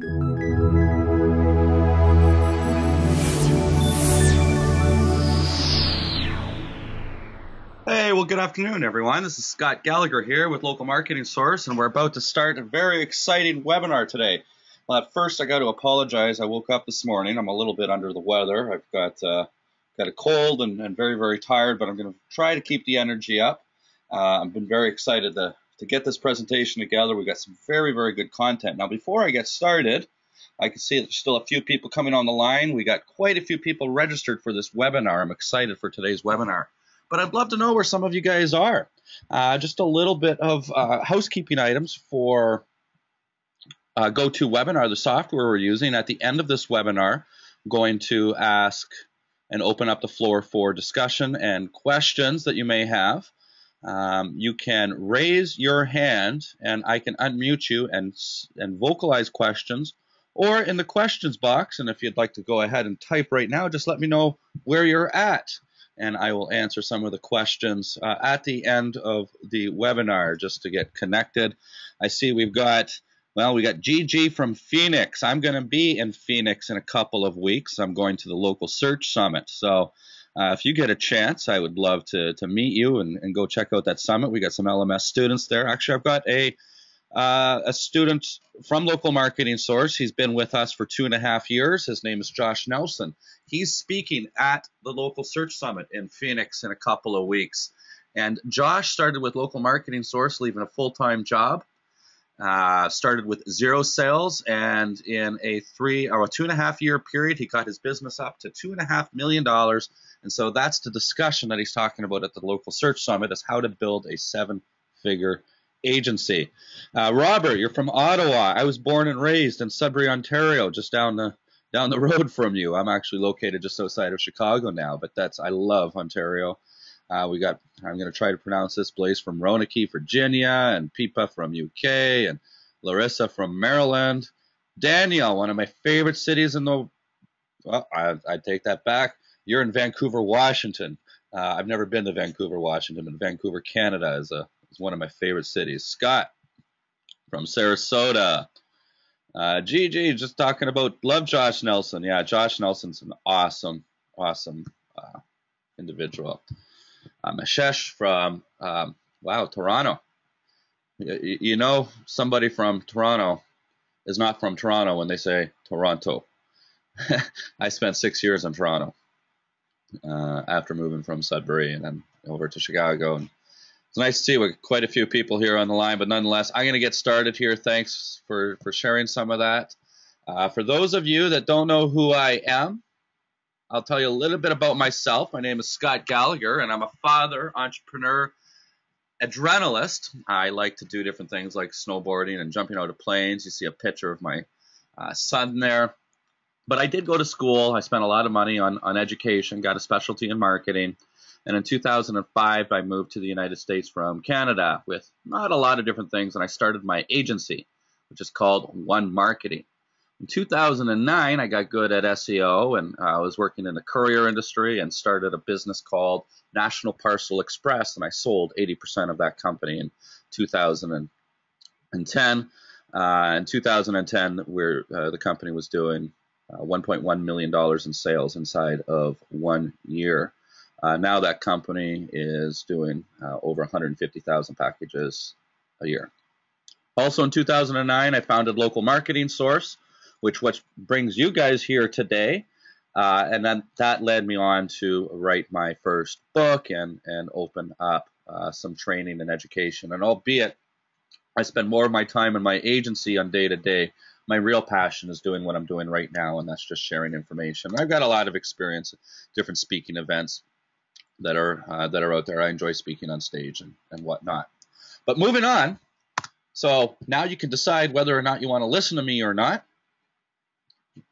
Hey, well, good afternoon, everyone. This is Scott Gallagher here with Local Marketing Source, and we're about to start a very exciting webinar today. Well, at first, I got to apologize. I woke up this morning. I'm a little bit under the weather. I've got uh, got a cold and, and, very, very tired, but I'm going to try to keep the energy up. Uh, I've been very excited to, to get this presentation together. We've got some very, very good content. Now, before I get started, I can see there's still a few people coming on the line. We got quite a few people registered for this webinar. I'm excited for today's webinar. But I'd love to know where some of you guys are. Uh, just a little bit of uh, housekeeping items for uh, GoToWebinar, the software we're using. At the end of this webinar, I'm going to ask and open up the floor for discussion and questions that you may have. Um, you can raise your hand and I can unmute you and, and vocalize questions or in the questions box. And if you'd like to go ahead and type right now, just let me know where you're at and I will answer some of the questions uh, at the end of the webinar just to get connected. I see we've got, well, we got GG from Phoenix. I'm going to be in Phoenix in a couple of weeks. I'm going to the local search summit. So uh, if you get a chance, I would love to, to meet you and, and go check out that summit. We got some LMS students there. Actually, I've got a uh, a student from Local Marketing Source. He's been with us for two and a half years. His name is Josh Nelson. He's speaking at the Local Search Summit in Phoenix in a couple of weeks. And Josh started with Local Marketing Source, leaving a full time job. Uh, started with zero sales, and in a three or a two and a half year period, he got his business up to two and a half million dollars. And so that's the discussion that he's talking about at the local search summit: is how to build a seven figure agency. Uh, Robert, you're from Ottawa. I was born and raised in Sudbury, Ontario, just down the down the road from you. I'm actually located just outside of Chicago now, but that's I love Ontario. Uh, we got I'm going to try to pronounce this place from Roanoke, Virginia, and Pipa from UK, and Larissa from Maryland. Daniel, one of my favorite cities in the well, I, I take that back. You're in Vancouver, Washington. Uh, I've never been to Vancouver, Washington, but Vancouver, Canada is a is one of my favorite cities. Scott from Sarasota. Uh, GG, just talking about love Josh Nelson. Yeah, Josh Nelson's an awesome, awesome uh, individual. Uh, Mashesh from um, wow Toronto. You, know somebody from Toronto is not from Toronto when they say Toronto. I spent six years in Toronto uh, after moving from Sudbury and then over to Chicago and it's nice to see we quite a few people here on the line, but nonetheless, I'm going to get started here. Thanks for, for sharing some of that. Uh, for those of you that don't know who I am, I'll tell you a little bit about myself. My name is Scott Gallagher, and I'm a father, entrepreneur, adrenalist. I like to do different things like snowboarding and jumping out of planes. You see a picture of my uh, son there. But I did go to school. I spent a lot of money on, on education, got a specialty in marketing. And in 2005, I moved to the United States from Canada with not a lot of different things, and I started my agency, which is called One Marketing. In 2009, I got good at SEO, and I was working in the courier industry and started a business called National Parcel Express, and I sold 80% of that company in 2010. Uh, in 2010, where uh, the company was doing uh, 1.1 million dollars in sales inside of one year. Uh, now that company is doing uh, over 150,000 packages a year. Also in 2009, I founded Local Marketing Source, which which brings you guys here today. Uh, and then that led me on to write my first book and and open up uh, some training and education. And albeit I spend more of my time in my agency on day to day, my real passion is doing what I'm doing right now, and that's just sharing information. I've got a lot of experience, at different speaking events, that are uh, that are out there. I enjoy speaking on stage and, and whatnot. But moving on, so now you can decide whether or not you want to listen to me or not.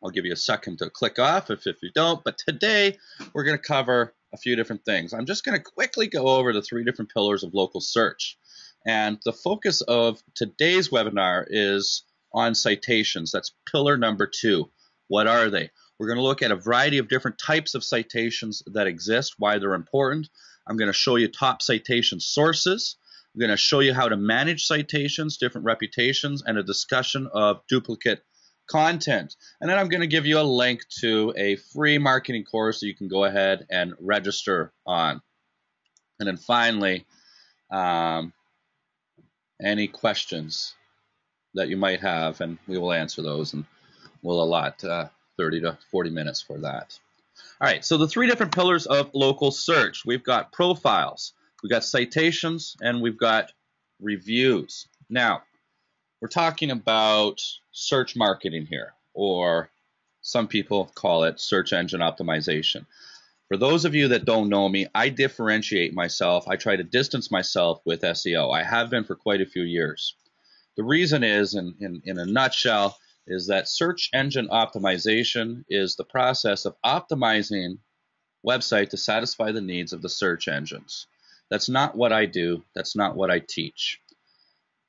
I'll give you a second to click off if, if you don't. But today we're going to cover a few different things. I'm just going to quickly go over the three different pillars of local search. And the focus of today's webinar is on citations. That's pillar number two. What are they? We're going to look at a variety of different types of citations that exist, why they're important. I'm going to show you top citation sources. I'm going to show you how to manage citations, different reputations, and a discussion of duplicate content. And then I'm going to give you a link to a free marketing course that you can go ahead and register on. And then finally, um, any questions that you might have, and we will answer those, and we'll allot uh, 30 to 40 minutes for that. All right, so the three different pillars of local search. We've got profiles, we've got citations, and we've got reviews. Now, we're talking about search marketing here, or some people call it search engine optimization. For those of you that don't know me, I differentiate myself. I try to distance myself with SEO. I have been for quite a few years. The reason is, in, in, in a nutshell, is that search engine optimization is the process of optimizing website to satisfy the needs of the search engines. That's not what I do. That's not what I teach.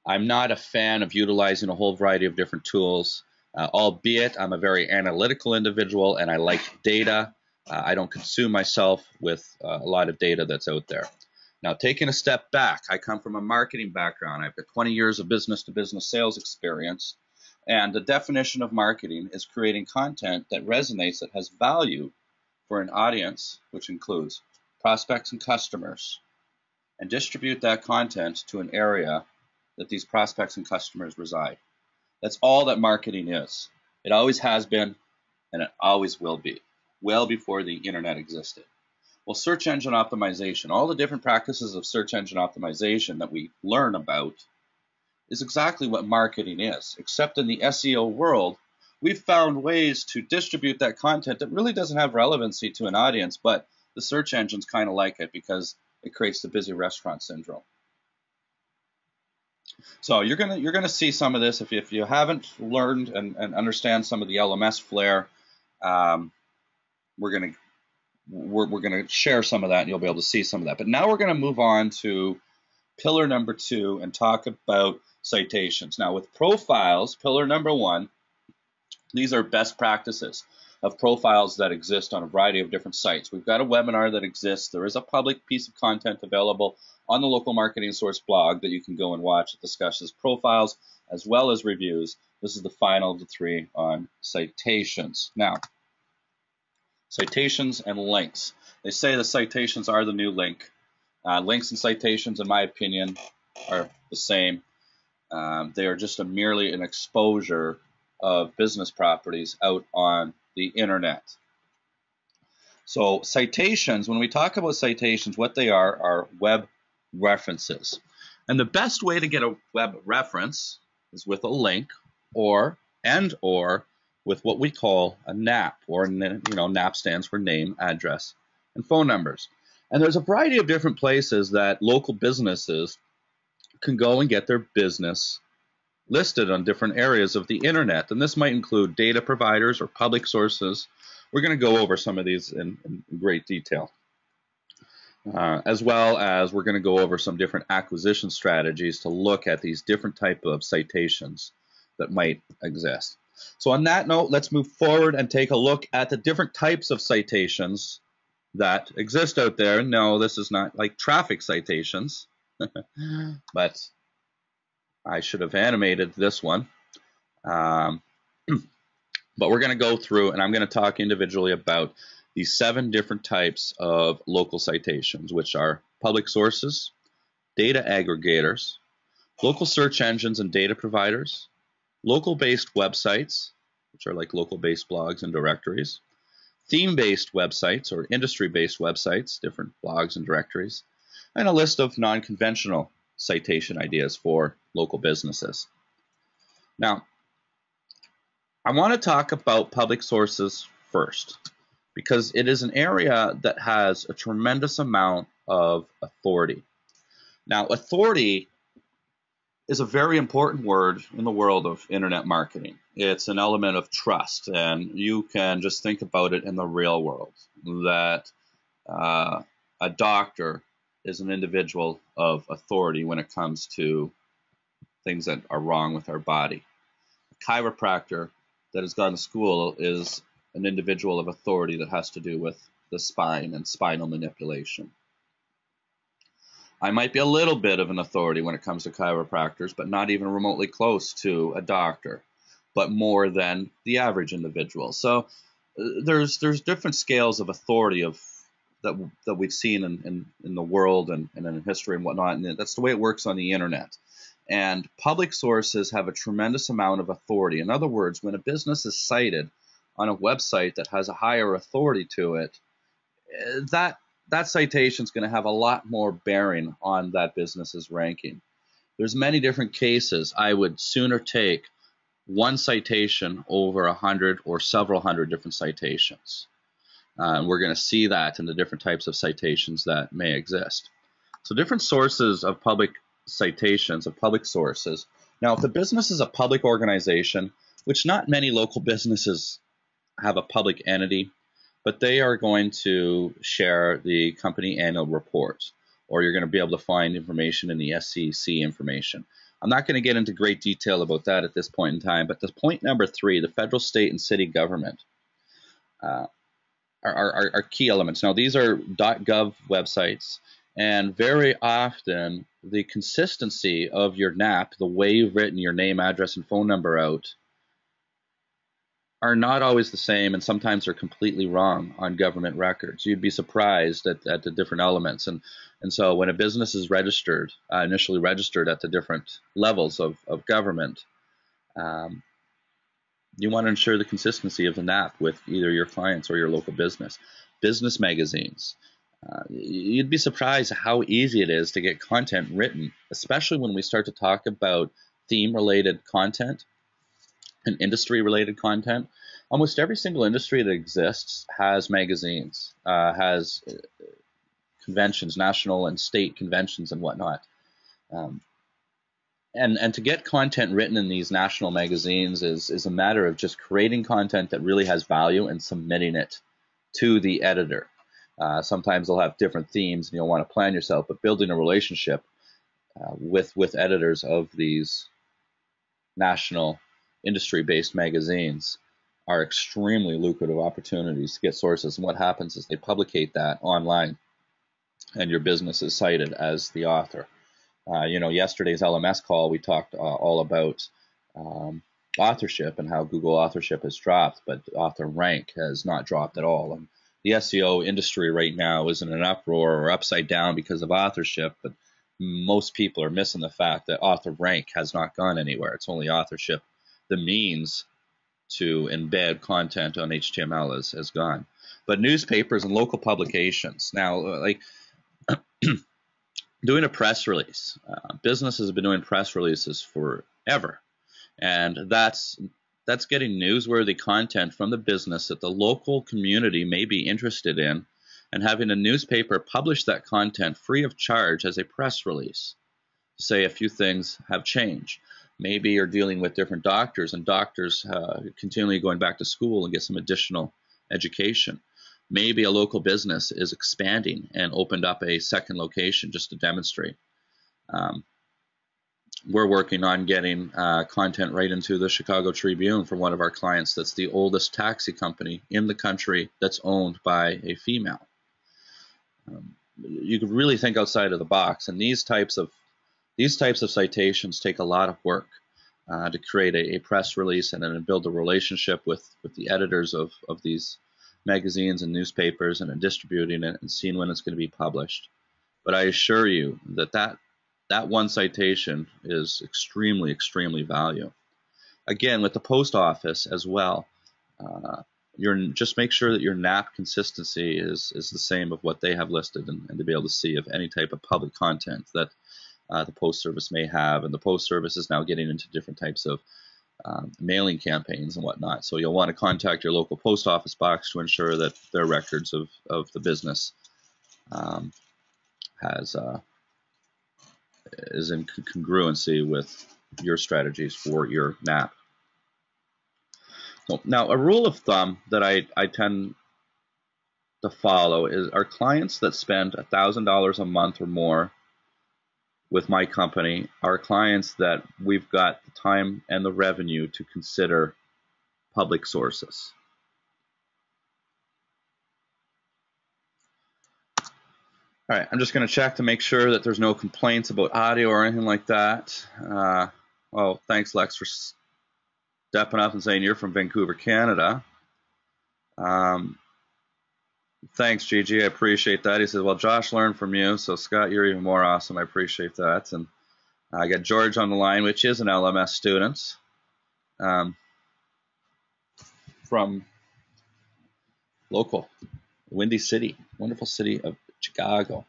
I'm not a fan of utilizing a whole variety of different tools, uh, albeit I'm a very analytical individual and I like data. Uh, I don't consume myself with uh, a lot of data that's out there. Now, taking a step back, I come from a marketing background. I've got 20 years of business to business sales experience. And the definition of marketing is creating content that resonates, that has value for an audience, which includes prospects and customers, and distribute that content to an area that these prospects and customers reside. That's all that marketing is. It always has been, and it always will be, well before the internet existed. Well, search engine optimization, all the different practices of search engine optimization that we learn about, is exactly what marketing is, except in the SEO world, we've found ways to distribute that content that really doesn't have relevancy to an audience, but the search engines kind of like it because it creates the busy restaurant syndrome. So you're gonna you're gonna see some of this if you, if you haven't learned and, and understand some of the LMS flair. Um, we're gonna we're, we're gonna share some of that, and you'll be able to see some of that. But now we're gonna move on to pillar number two and talk about citations. Now with profiles, pillar number one, these are best practices of profiles that exist on a variety of different sites. We've got a webinar that exists. There is a public piece of content available on the local marketing source blog that you can go and watch. It discusses profiles as well as reviews. This is the final of the three on citations. Now, citations and links. They say the citations are the new link. Uh, links and citations, in my opinion, are the same. Um, they are just a merely an exposure of business properties out on the internet. So citations, when we talk about citations, what they are are web references. And the best way to get a web reference is with a link or and or with what we call a NAP, or you know, NAP stands for name, address, and phone numbers. And there's a variety of different places that local businesses can go and get their business listed on different areas of the internet. And this might include data providers or public sources. We're going to go over some of these in, in great detail. Uh, as well as we're going to go over some different acquisition strategies to look at these different type of citations that might exist. So on that note, let's move forward and take a look at the different types of citations that exist out there. No, this is not like traffic citations, but I should have animated this one. Um, but we're going to go through and I'm going to talk individually about these seven different types of local citations, which are public sources, data aggregators, local search engines and data providers, local-based websites, which are like local-based blogs and directories, theme-based websites or industry-based websites, different blogs and directories, and a list of non-conventional citation ideas for local businesses. Now, I want to talk about public sources first because it is an area that has a tremendous amount of authority. Now, authority is a very important word in the world of internet marketing. It's an element of trust, and you can just think about it in the real world that uh, a doctor is an individual of authority when it comes to things that are wrong with our body. A chiropractor that has gone to school is an individual of authority that has to do with the spine and spinal manipulation. I might be a little bit of an authority when it comes to chiropractors, but not even remotely close to a doctor. but more than the average individual. So uh, there's there's different scales of authority of that that we've seen in, in, in the world and, and in history and whatnot, and that's the way it works on the internet. And public sources have a tremendous amount of authority. In other words, when a business is cited on a website that has a higher authority to it, eh, that that citation is going to have a lot more bearing on that business's ranking. There's many different cases. I would sooner take one citation over a hundred or several hundred different citations. Uh, and we're going to see that in the different types of citations that may exist. So different sources of public citations, of public sources. Now, if the business is a public organization, which not many local businesses have a public entity, but they are going to share the company annual report, or you're going to be able to find information in the SEC information. I'm not going to get into great detail about that at this point in time, but the point number three, the federal, state, and city government, uh, are, are, are, key elements. Now, these are .gov websites, and very often the consistency of your NAP, the way you've written your name, address, and phone number out, are not always the same, and sometimes are completely wrong on government records. You'd be surprised at, at the different elements, and and so when a business is registered, uh, initially registered at the different levels of, of government, um, you want to ensure the consistency of the NAP with either your clients or your local business. Business magazines. Uh, you'd be surprised how easy it is to get content written, especially when we start to talk about theme related content and industry related content. Almost every single industry that exists has magazines, uh, has uh, conventions, national and state conventions and whatnot. Um, and and to get content written in these national magazines is is a matter of just creating content that really has value and submitting it to the editor. Uh, sometimes they'll have different themes and you'll want to plan yourself, but building a relationship uh, with with editors of these national industry-based magazines are extremely lucrative opportunities to get sources. And what happens is they publicate that online, and your business is cited as the author. Uh, you know, yesterday's LMS call, we talked uh, all about um, authorship and how Google authorship has dropped, but author rank has not dropped at all. And the SEO industry right now is in an uproar or upside down because of authorship, but most people are missing the fact that author rank has not gone anywhere. It's only authorship. The means to embed content on HTML has, has gone. But newspapers and local publications, now, like, doing a press release. Uh, businesses have been doing press releases forever, and that's that's getting newsworthy content from the business that the local community may be interested in, and having a newspaper publish that content free of charge as a press release. Say a few things have changed. Maybe you're dealing with different doctors, and doctors uh, continually going back to school and get some additional education maybe a local business is expanding and opened up a second location just to demonstrate. Um, we're working on getting uh, content right into the Chicago Tribune for one of our clients that's the oldest taxi company in the country that's owned by a female. Um, you could really think outside of the box, and these types of these types of citations take a lot of work uh, to create a, a, press release and then build a relationship with with the editors of of these magazines and newspapers and distributing it and seeing when it's going to be published. But I assure you that that, that one citation is extremely, extremely valuable. Again, with the post office as well, uh, just make sure that your NAP consistency is, is the same of what they have listed and, and to be able to see if any type of public content that uh, the post service may have. And the post service is now getting into different types of um, mailing campaigns and whatnot. So you'll want to contact your local post office box to ensure that their records of, of the business um, has uh, is in congruency with your strategies for your NAP. So now a rule of thumb that I, I tend to follow is our clients that spend $1,000 a month or more with my company are clients that we've got the time and the revenue to consider public sources. All right, I'm just going to check to make sure that there's no complaints about audio or anything like that. Uh, well, thanks, Lex, for stepping up and saying you're from Vancouver, Canada. Um, thanks, Gigi. I appreciate that. He says, well, Josh learned from you, so Scott, you're even more awesome. I appreciate that. And I got George on the line, which is an LMS student um, from local, Windy City, wonderful city of Chicago.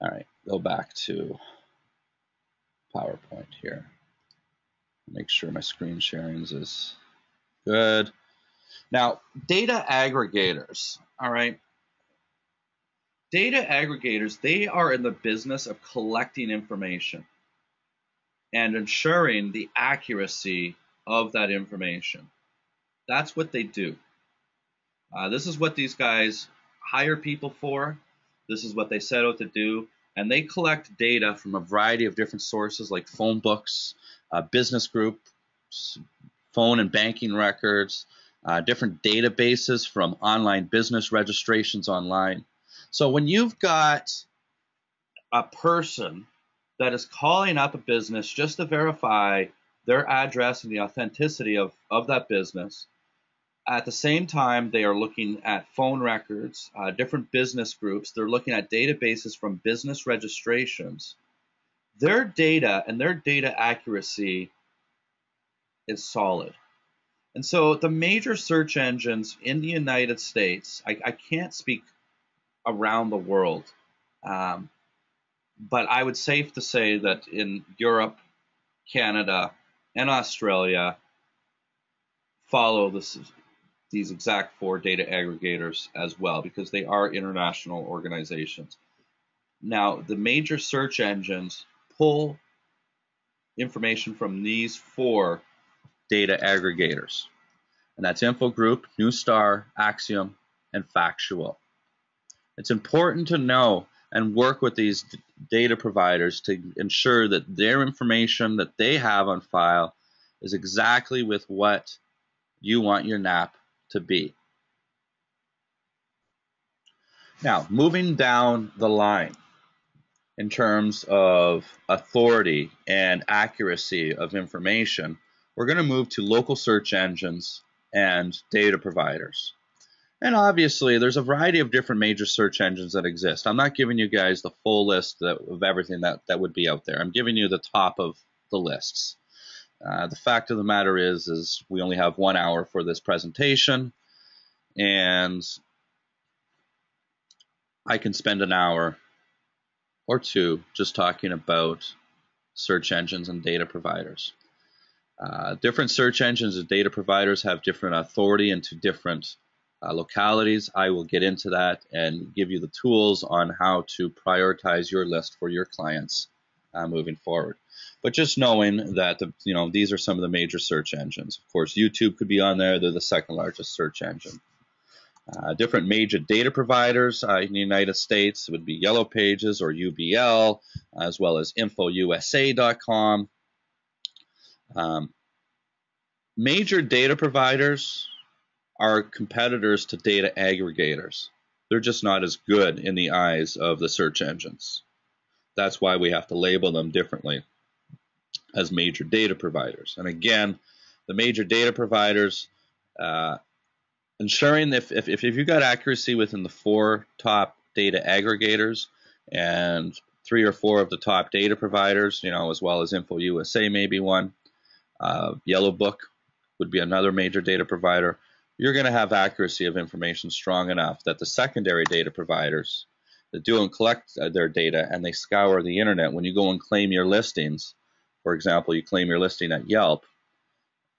All right, go back to PowerPoint here. Make sure my screen sharing is good. Now, data aggregators, all right. Data aggregators, they are in the business of collecting information and ensuring the accuracy of that information. That's what they do. Uh, this is what these guys hire people for. This is what they set out to do. And they collect data from a variety of different sources like phone books, uh, business groups, phone and banking records, uh, different databases from online business registrations online. So when you've got a person that is calling up a business just to verify their address and the authenticity of, of that business, at the same time, they are looking at phone records, uh, different business groups. They're looking at databases from business registrations. Their data and their data accuracy is solid. And so the major search engines in the United States, I, I can't speak around the world, um, but I would safe to say that in Europe, Canada, and Australia follow this these exact four data aggregators as well because they are international organizations. Now, the major search engines pull information from these four data aggregators, and that's Infogroup, Neustar, Acxiom, and Factual. It's important to know and work with these data providers to ensure that their information that they have on file is exactly with what you want your NAP to be. Now, moving down the line in terms of authority and accuracy of information, we're going to move to local search engines and data providers. And obviously, there's a variety of different major search engines that exist. I'm not giving you guys the full list of everything that, that would be out there. I'm giving you the top of the lists. Uh, the fact of the matter is, is we only have one hour for this presentation, and I can spend an hour or two just talking about search engines and data providers. Uh, different search engines and data providers have different authority into different uh, localities. I will get into that and give you the tools on how to prioritize your list for your clients uh, moving forward. But just knowing that the, you know these are some of the major search engines. Of course, YouTube could be on there; they're the second largest search engine. Uh, different major data providers uh, in the United States would be Yellow Pages or UBL, as well as InfoUSA.com. Um, major data providers are competitors to data aggregators. They're just not as good in the eyes of the search engines. That's why we have to label them differently as major data providers. And again, the major data providers, uh, ensuring if, if, if you got accuracy within the four top data aggregators and three or four of the top data providers, you know, as well as InfoUSA maybe one, uh, Yellow Book would be another major data provider. You're going to have accuracy of information strong enough that the secondary data providers that do and collect uh, their data and they scour the internet. When you go and claim your listings, for example, you claim your listing at Yelp,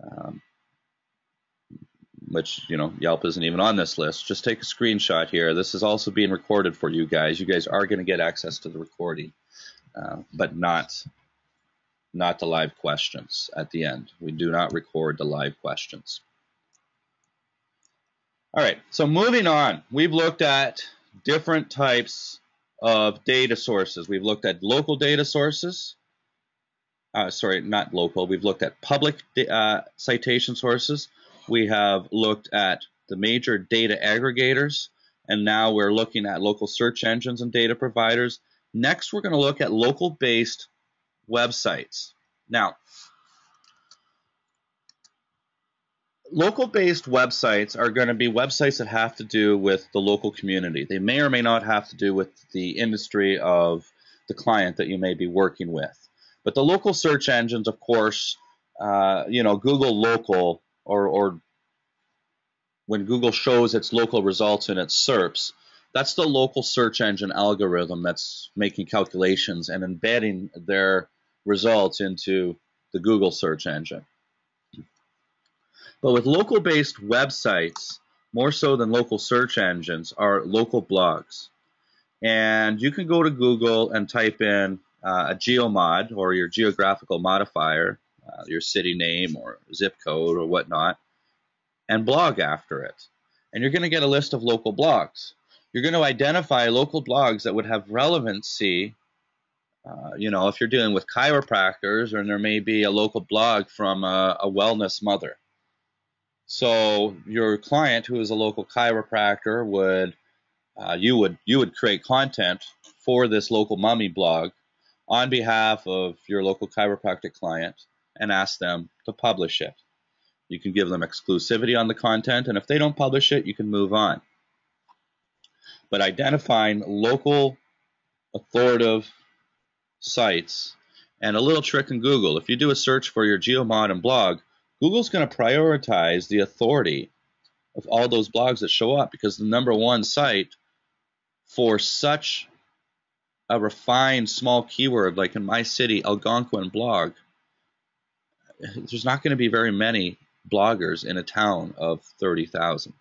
um, which, you know, Yelp isn't even on this list. Just take a screenshot here. This is also being recorded for you guys. You guys are going to get access to the recording, uh, but not not the live questions at the end. We do not record the live questions. All right, so moving on, we've looked at different types of data sources. We've looked at local data sources. Uh, sorry, not local. We've looked at public uh, citation sources. We have looked at the major data aggregators, and now we're looking at local search engines and data providers. Next, we're going to look at local-based websites. Now, local based websites are going to be websites that have to do with the local community. They may or may not have to do with the industry of the client that you may be working with. But the local search engines, of course, uh, you know, Google local or, or when Google shows its local results in its SERPs, that's the local search engine algorithm that's making calculations and embedding their results into the Google search engine. But with local based websites, more so than local search engines, are local blogs. And you can go to Google and type in uh, a geomod or your geographical modifier, uh, your city name or zip code or whatnot, and blog after it. And you're going to get a list of local blogs. You're going to identify local blogs that would have relevancy. Uh, you know, if you're dealing with chiropractors, or there may be a local blog from a, a wellness mother. So your client, who is a local chiropractor, would uh, you would you would create content for this local mommy blog on behalf of your local chiropractic client and ask them to publish it. You can give them exclusivity on the content, and if they don't publish it, you can move on. But identifying local authoritative sites and a little trick in Google. If you do a search for your geomod and blog, Google's going to prioritize the authority of all those blogs that show up because the number one site for such a refined small keyword like in my city, Algonquin blog, there's not going to be very many bloggers in a town of 30,000.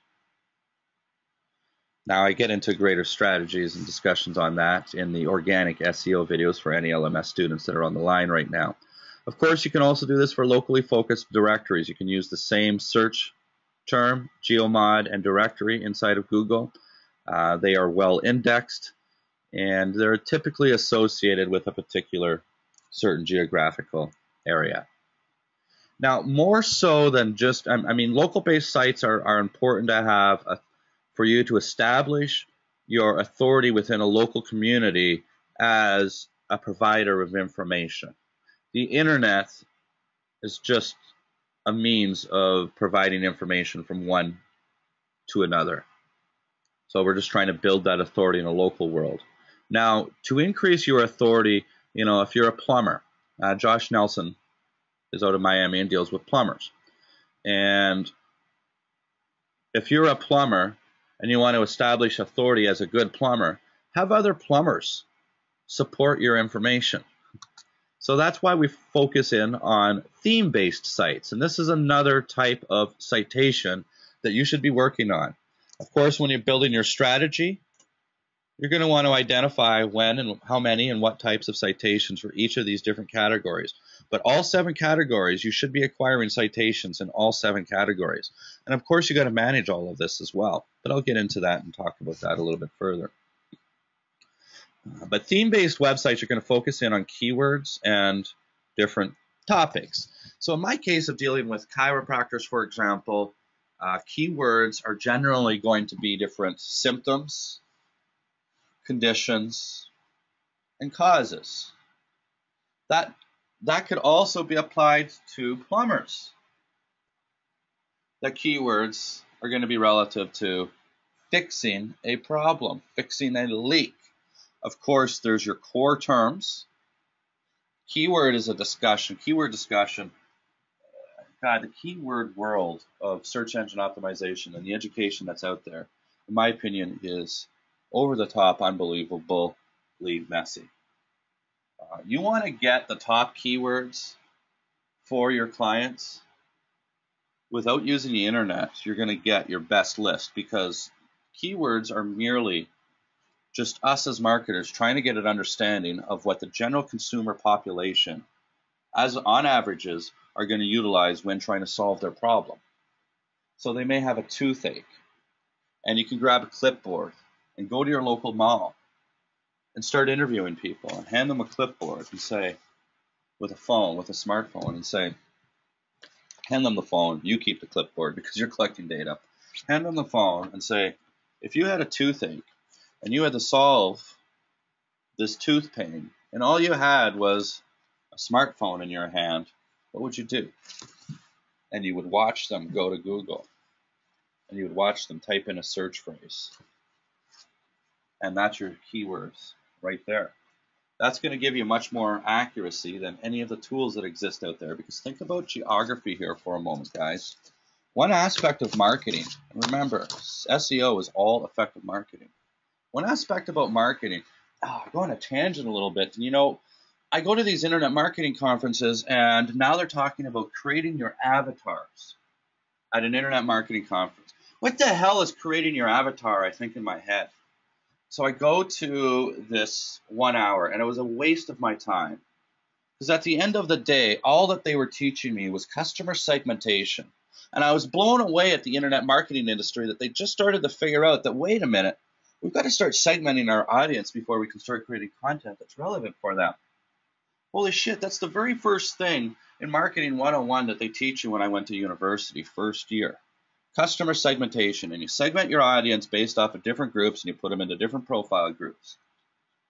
Now I get into greater strategies and discussions on that in the organic SEO videos for any LMS students that are on the line right now. Of course, you can also do this for locally focused directories. You can use the same search term, geomod and directory inside of Google. Uh, they are well indexed and they're typically associated with a particular certain geographical area. Now, more so than just, I mean, local-based sites are, are important to have a, for you to establish your authority within a local community as a provider of information. The internet is just a means of providing information from one to another. So we're just trying to build that authority in a local world. Now, to increase your authority, you know, if you're a plumber, uh, Josh Nelson is out of Miami and deals with plumbers. And if you're a plumber and you want to establish authority as a good plumber, have other plumbers support your information. So that's why we focus in on theme-based sites. And this is another type of citation that you should be working on. Of course, when you're building your strategy, you're going to want to identify when and how many and what types of citations for each of these different categories. But all seven categories, you should be acquiring citations in all seven categories. And of course, you've got to manage all of this as well. But I'll get into that and talk about that a little bit further. Uh, but theme-based websites are going to focus in on keywords and different topics. So in my case of dealing with chiropractors, for example, uh, keywords are generally going to be different symptoms, conditions, and causes. That, that could also be applied to plumbers. The keywords are going to be relative to fixing a problem, fixing a leak. Of course, there's your core terms. Keyword is a discussion. Keyword discussion. God, the keyword world of search engine optimization and the education that's out there, in my opinion, is over the top, unbelievably messy. Uh, you want to get the top keywords for your clients without using the internet. You're going to get your best list because keywords are merely just us as marketers trying to get an understanding of what the general consumer population, as on averages, are going to utilize when trying to solve their problem. So they may have a toothache, and you can grab a clipboard and go to your local mall and start interviewing people and hand them a clipboard and say, with a phone, with a smartphone, and say, hand them the phone, you keep the clipboard because you're collecting data. Hand them the phone and say, if you had a toothache and you had to solve this tooth pain and all you had was a smartphone in your hand, what would you do? and you would watch them go to Google and you would watch them type in a search phrase. And that's your keywords right there. That's going to give you much more accuracy than any of the tools that exist out there because think about geography here for a moment, guys. One aspect of marketing, remember, SEO is all effective marketing. One aspect about marketing, oh, I go on a tangent a little bit. You know, I go to these internet marketing conferences and now they're talking about creating your avatars at an internet marketing conference. What the hell is creating your avatar? I think in my head. So I go to this one hour and it was a waste of my time. Because at the end of the day, all that they were teaching me was customer segmentation. And I was blown away at the internet marketing industry that they just started to figure out that wait a minute, we've got to start segmenting our audience before we can start creating content that's relevant for them. Holy shit, that's the very first thing in Marketing 101 that they teach you when I went to university, first year. Customer segmentation, and you segment your audience based off of different groups and you put them into different profile groups.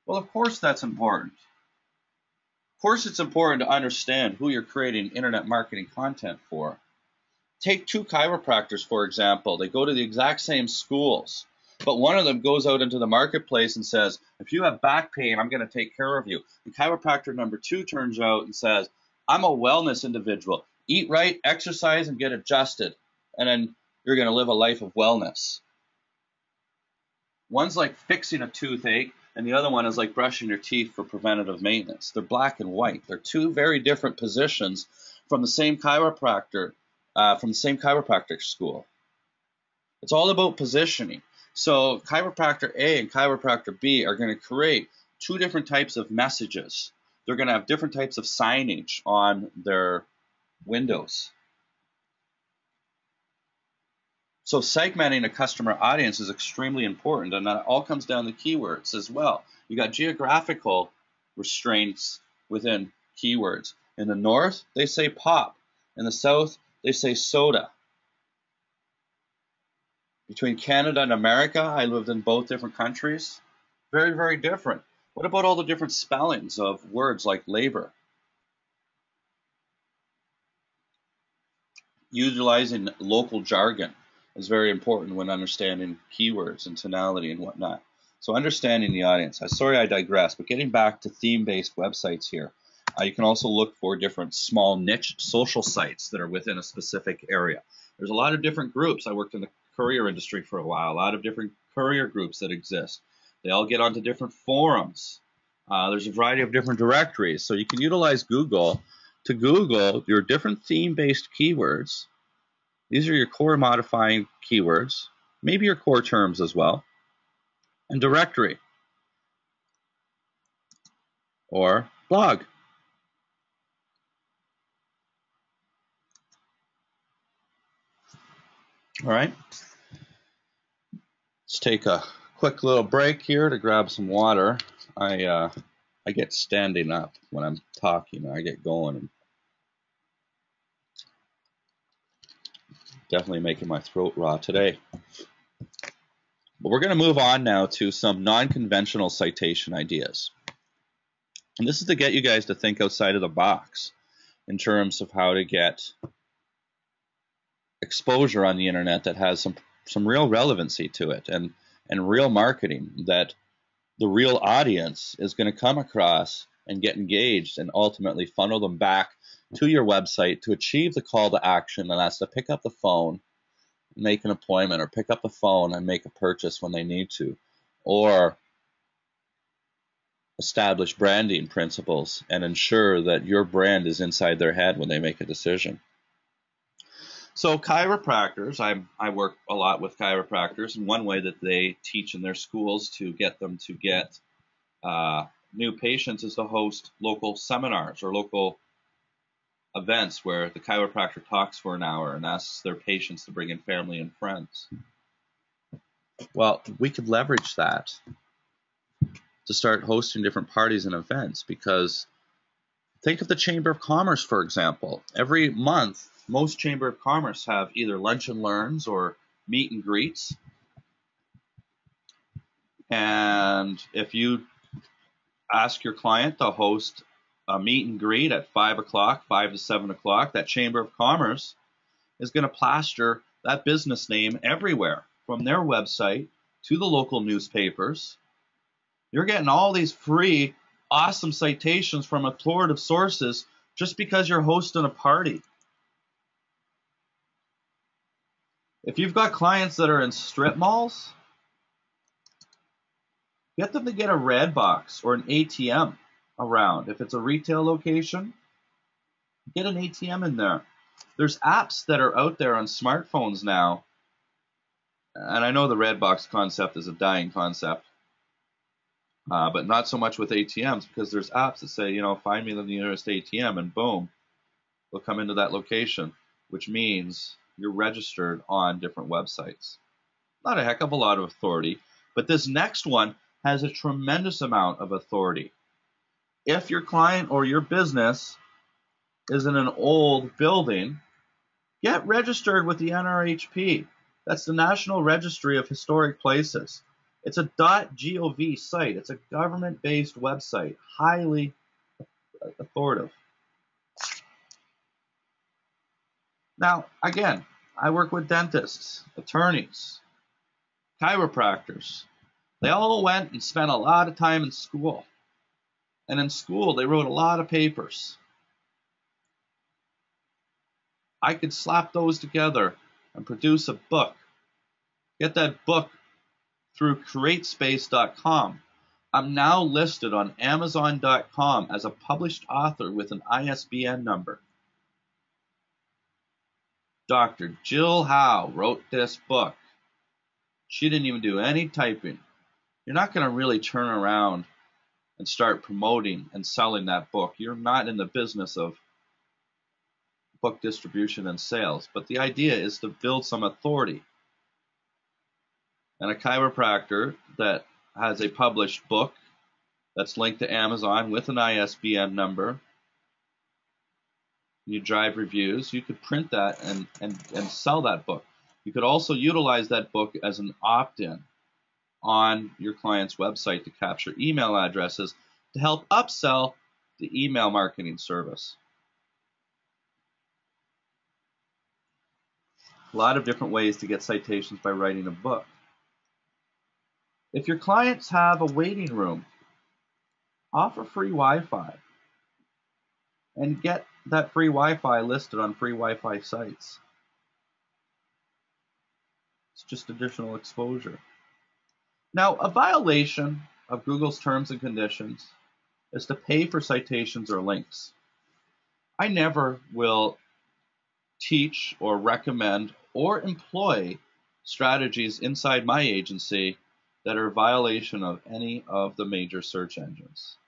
Well, of course that's important. Of course it's important to understand who you're creating internet marketing content for. Take two chiropractors, for example. They go to the exact same schools. But one of them goes out into the marketplace and says, if you have back pain, I'm going to take care of you. And chiropractor number two turns out and says, I'm a wellness individual. Eat right, exercise, and get adjusted. And then you're going to live a life of wellness. One's like fixing a toothache, and the other one is like brushing your teeth for preventative maintenance. They're black and white. They're two very different positions from the same chiropractor, uh, from the same chiropractic school. It's all about positioning. So chiropractor A and chiropractor B are going to create two different types of messages. They're going to have different types of signage on their windows. So segmenting a customer audience is extremely important, and that all comes down to keywords as well. You got geographical restraints within keywords. In the north, they say pop. In the south, they say soda. Between Canada and America, I lived in both different countries. Very, very different. What about all the different spellings of words like labor? Utilizing local jargon is very important when understanding keywords and tonality and whatnot. So understanding the audience. Sorry I digress, but getting back to theme-based websites here. Uh, you can also look for different small niche social sites that are within a specific area. There's a lot of different groups. I worked in the courier industry for a while, a lot of different courier groups that exist. They all get onto different forums. Uh, there's a variety of different directories. So you can utilize Google to Google your different theme-based keywords. These are your core modifying keywords, maybe your core terms as well, and directory or blog. All right. Let's take a quick little break here to grab some water. I uh, I get standing up when I'm talking. I get going. Definitely making my throat raw today. But we're going to move on now to some non-conventional citation ideas. And this is to get you guys to think outside of the box in terms of how to get exposure on the internet that has some some real relevancy to it and and real marketing that the real audience is going to come across and get engaged and ultimately funnel them back to your website to achieve the call to action and that's to pick up the phone make an appointment or pick up the phone and make a purchase when they need to or establish branding principles and ensure that your brand is inside their head when they make a decision. So chiropractors, I, I work a lot with chiropractors, and one way that they teach in their schools to get them to get uh, new patients is to host local seminars or local events where the chiropractor talks for an hour and asks their patients to bring in family and friends. Well, we could leverage that to start hosting different parties and events because think of the Chamber of Commerce, for example. Every month, most Chamber of Commerce have either lunch and learns or meet and greets. And if you ask your client to host a meet and greet at 5 o'clock, 5 to 7 o'clock, that Chamber of Commerce is going to plaster that business name everywhere from their website to the local newspapers. You're getting all these free, awesome citations from authoritative sources just because you're hosting a party. If you've got clients that are in strip malls, get them to get a red box or an ATM around. If it's a retail location, get an ATM in there. There's apps that are out there on smartphones now, and I know the Redbox concept is a dying concept, uh, but not so much with ATMs because there's apps that say, you know, find me the nearest ATM, and boom, they'll come into that location, which means you're registered on different websites. Not a heck of a lot of authority, but this next one has a tremendous amount of authority. If your client or your business is in an old building, get registered with the NRHP. That's the National Registry of Historic Places. It's a .gov site. It's a government-based website, highly authoritative. Now, again, I work with dentists, attorneys, chiropractors. They all went and spent a lot of time in school. And in school, they wrote a lot of papers. I could slap those together and produce a book. Get that book through createspace.com. I'm now listed on amazon.com as a published author with an ISBN number. Dr. Jill Howe wrote this book. She didn't even do any typing. You're not going to really turn around and start promoting and selling that book. You're not in the business of book distribution and sales, but the idea is to build some authority. And a chiropractor that has a published book that's linked to Amazon with an ISBN number you drive reviews, you could print that and, and, and sell that book. You could also utilize that book as an opt-in on your client's website to capture email addresses to help upsell the email marketing service. A lot of different ways to get citations by writing a book. If your clients have a waiting room, offer free Wi-Fi and get that free Wi-Fi listed on free Wi-Fi sites. It's just additional exposure. Now, a violation of Google's terms and conditions is to pay for citations or links. I never will teach or recommend or employ strategies inside my agency that are a violation of any of the major search engines.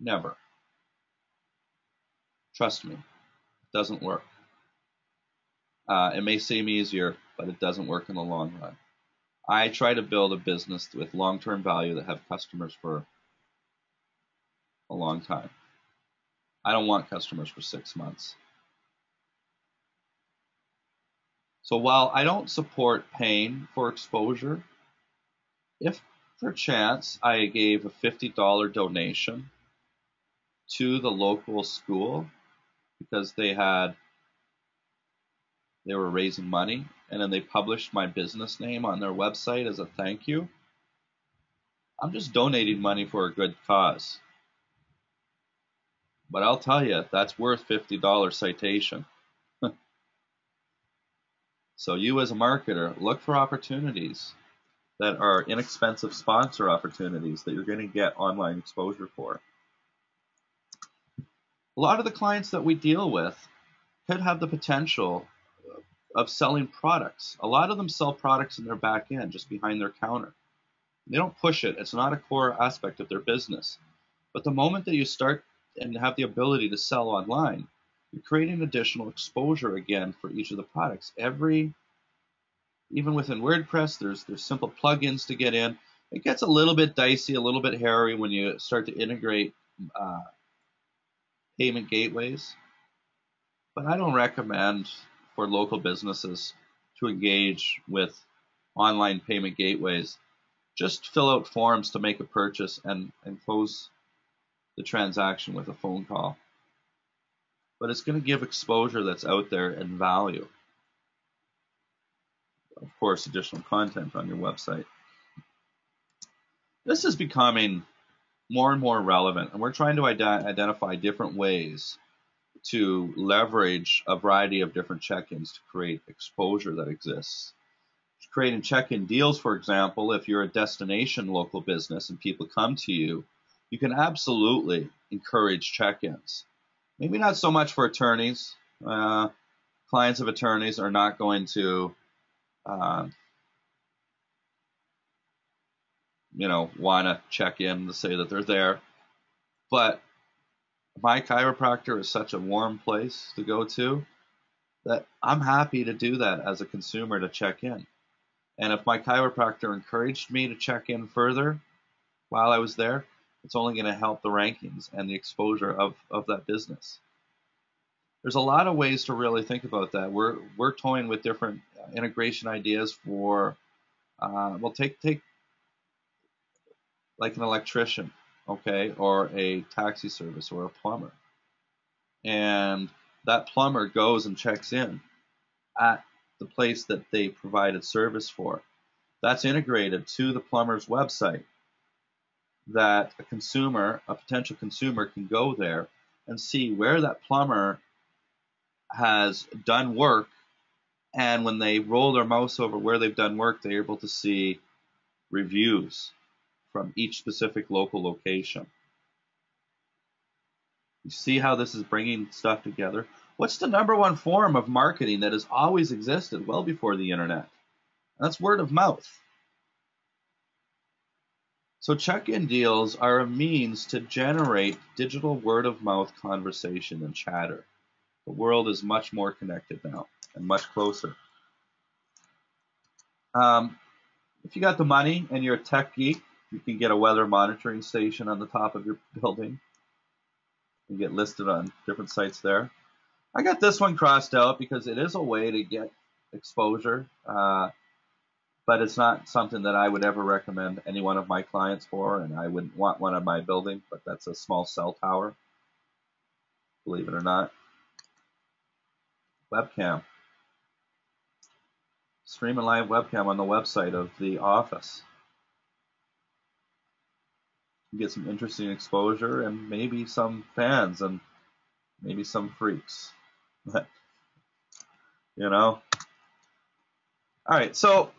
Never. Trust me, it doesn't work. Uh, it may seem easier, but it doesn't work in the long run. I try to build a business with long-term value that have customers for a long time. I don't want customers for six months. So while I don't support paying for exposure, if perchance I gave a $50 donation to the local school because they had they were raising money and then they published my business name on their website as a thank you. I'm just donating money for a good cause. But I'll tell you, that's worth $50 citation. so you as a marketer, look for opportunities that are inexpensive sponsor opportunities that you're going to get online exposure for a lot of the clients that we deal with could have the potential of selling products. A lot of them sell products in their back end, just behind their counter. They don't push it. It's not a core aspect of their business. But the moment that you start and have the ability to sell online, you're creating additional exposure again for each of the products. Every, even within WordPress, there's there's simple plugins to get in. It gets a little bit dicey, a little bit hairy when you start to integrate uh, payment gateways. But I don't recommend for local businesses to engage with online payment gateways. Just fill out forms to make a purchase and, and close the transaction with a phone call. but it's going to give exposure that's out there and value. Of course, additional content on your website. This is becoming more and more relevant, and we're trying to ident identify different ways to leverage a variety of different check-ins to create exposure that exists. Creating check-in deals, for example, if you're a destination local business and people come to you, you can absolutely encourage check-ins. Maybe not so much for attorneys. Uh, clients of attorneys are not going to, uh, you know, want to check in to say that they're there. But my chiropractor is such a warm place to go to that I'm happy to do that as a consumer to check in. And if my chiropractor encouraged me to check in further while I was there, it's only going to help the rankings and the exposure of, of that business. There's a lot of ways to really think about that. We're we're toying with different integration ideas for, uh, well, take take like an electrician okay, or a taxi service or a plumber. And that plumber goes and checks in at the place that they provided service for. That's integrated to the plumber's website that a consumer, a potential consumer, can go there and see where that plumber has done work. And when they roll their mouse over where they've done work, they're able to see reviews from each specific local location. You see how this is bringing stuff together? What's the number one form of marketing that has always existed well before the internet? That's word of mouth. So check-in deals are a means to generate digital word of mouth conversation and chatter. The world is much more connected now and much closer. Um, if you got the money and you're a tech geek, you can get a weather monitoring station on the top of your building and get listed on different sites there. I got this one crossed out because it is a way to get exposure, uh, but it's not something that I would ever recommend any one of my clients for, and I wouldn't want one on my building, but that's a small cell tower, believe it or not. Webcam. Stream a live webcam on the website of the office get some interesting exposure and maybe some fans and maybe some freaks. you know? All right, so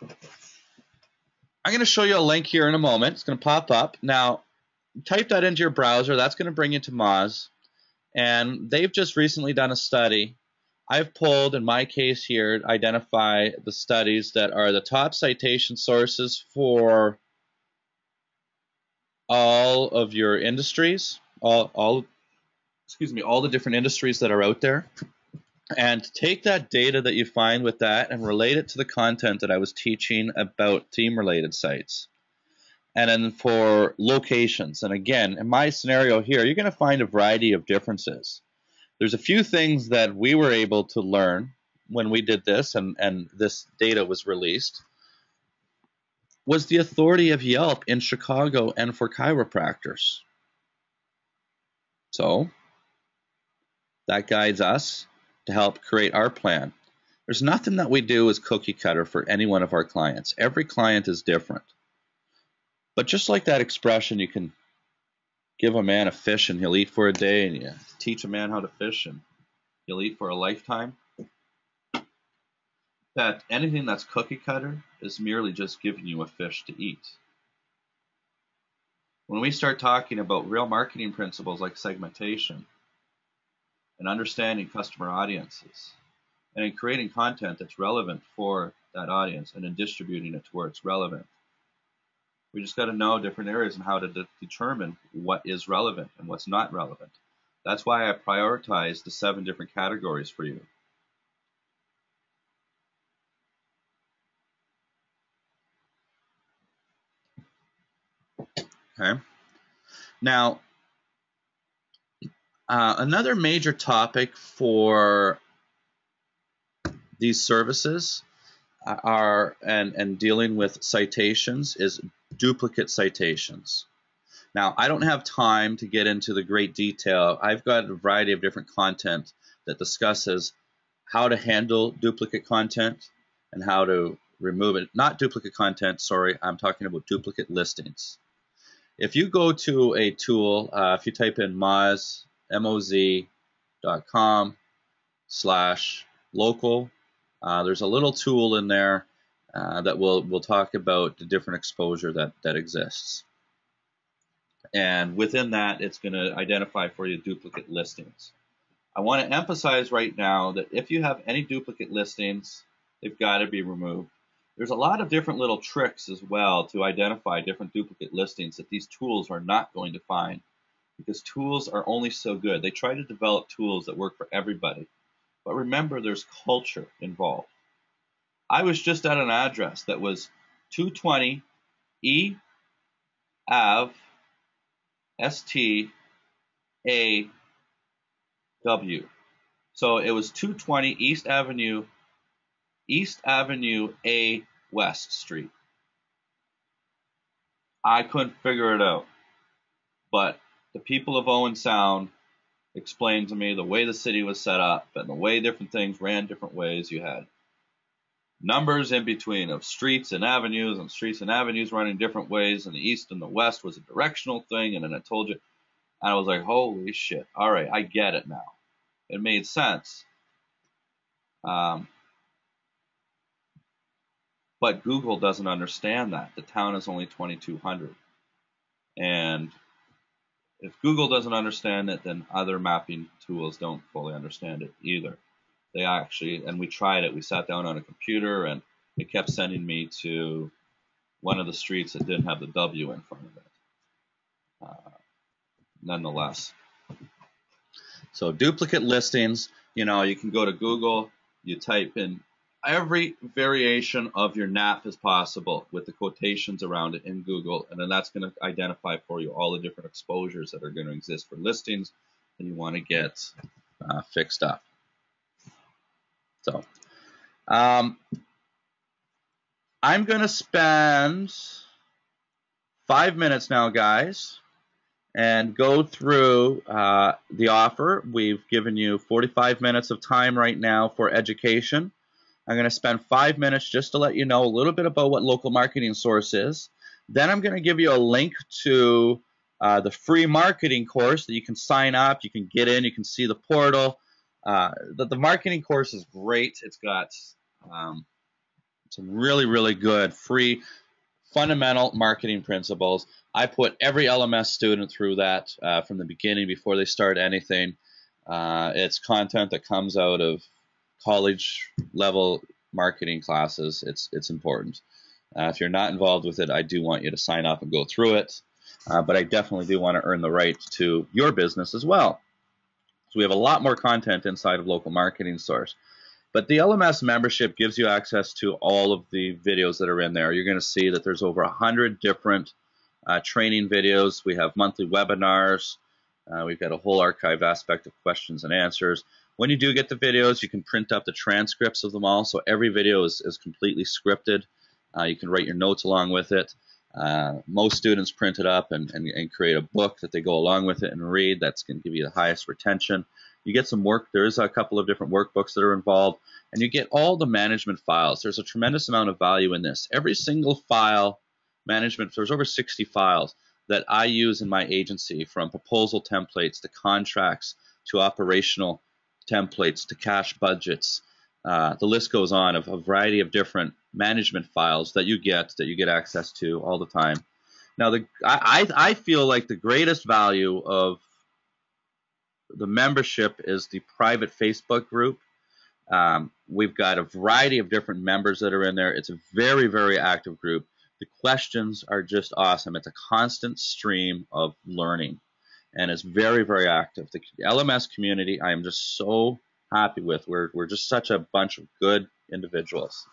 I'm going to show you a link here in a moment. It's going to pop up. Now, type that into your browser. That's going to bring you to Moz. And they've just recently done a study. I've pulled, in my case here, identify the studies that are the top citation sources for all of your industries, all, all, excuse me, all the different industries that are out there, and take that data that you find with that and relate it to the content that I was teaching about theme-related sites. And then for locations, and again, in my scenario here, you're going to find a variety of differences. There's a few things that we were able to learn when we did this and, and this data was released was the authority of Yelp in Chicago and for chiropractors. So that guides us to help create our plan. There's nothing that we do as cookie cutter for any one of our clients. Every client is different. But just like that expression, you can give a man a fish and he'll eat for a day, and you teach a man how to fish and he'll eat for a lifetime that anything that's cookie cutter is merely just giving you a fish to eat. When we start talking about real marketing principles like segmentation and understanding customer audiences and in creating content that's relevant for that audience and in distributing it to where it's relevant, we just got to know different areas and how to de determine what is relevant and what's not relevant. That's why I prioritize the seven different categories for you. Okay. Now, uh, another major topic for these services are and and dealing with citations is duplicate citations. Now, I don't have time to get into the great detail. I've got a variety of different content that discusses how to handle duplicate content and how to remove it. Not duplicate content, sorry, I'm talking about duplicate listings. If you go to a tool, uh, if you type in moz, moz.com slash local, uh, there's a little tool in there uh, that will will talk about the different exposure that, that exists. And within that, it's going to identify for you duplicate listings. I want to emphasize right now that if you have any duplicate listings, they've got to be removed. There's a lot of different little tricks as well to identify different duplicate listings that these tools are not going to find because tools are only so good. They try to develop tools that work for everybody. But remember, there's culture involved. I was just at an address that was 220 E Ave S T A W. So it was 220 East Avenue, East Avenue A West Street. I couldn't figure it out. But the people of Owen Sound explained to me the way the city was set up and the way different things ran different ways. You had numbers in between of streets and avenues, and streets and avenues running different ways, and the east and the west was a directional thing. And then I told you, and I was like, holy shit. All right, I get it now. It made sense. Um, but Google doesn't understand that. The town is only 2,200. And if Google doesn't understand it, then other mapping tools don't fully understand it either. They actually, and we tried it. We sat down on a computer and it kept sending me to one of the streets that didn't have the W in front of it. Uh, nonetheless. So duplicate listings, you know, you can go to Google, you type in every variation of your NAP is possible with the quotations around it in Google, and then that's going to identify for you all the different exposures that are going to exist for listings that you want to get uh, fixed up. So, um, I'm going to spend five minutes now, guys, and go through uh, the offer. We've given you 45 minutes of time right now for education. I'm going to spend five minutes just to let you know a little bit about what local marketing source is. Then I'm going to give you a link to uh, the free marketing course that you can sign up. You can get in. You can see the portal. Uh, the, the, marketing course is great. It's got um, some really, really good free fundamental marketing principles. I put every LMS student through that uh, from the beginning before they start anything. Uh, it's content that comes out of college level marketing classes, it's it's important. Uh, if you're not involved with it, I do want you to sign up and go through it. Uh, but I definitely do want to earn the right to your business as well. So we have a lot more content inside of Local Marketing Source. But the LMS membership gives you access to all of the videos that are in there. You're going to see that there's over 100 different uh, training videos. We have monthly webinars. Uh, we've got a whole archive aspect of questions and answers. When you do get the videos, you can print up the transcripts of them all. So every video is, is completely scripted. Uh, you can write your notes along with it. Uh, most students print it up and, and, and, create a book that they go along with it and read. That's going to give you the highest retention. You get some work. There's a couple of different workbooks that are involved, and you get all the management files. There's a tremendous amount of value in this. Every single file management, there's over 60 files that I use in my agency from proposal templates to contracts to operational templates to cash budgets. Uh, the list goes on of a variety of different management files that you get that you get access to all the time. Now, the I, I feel like the greatest value of the membership is the private Facebook group. Um, we've got a variety of different members that are in there. It's a very, very active group. The questions are just awesome. It's a constant stream of learning and is very, very active. The LMS community, I am just so happy with. We're, we're just such a bunch of good individuals.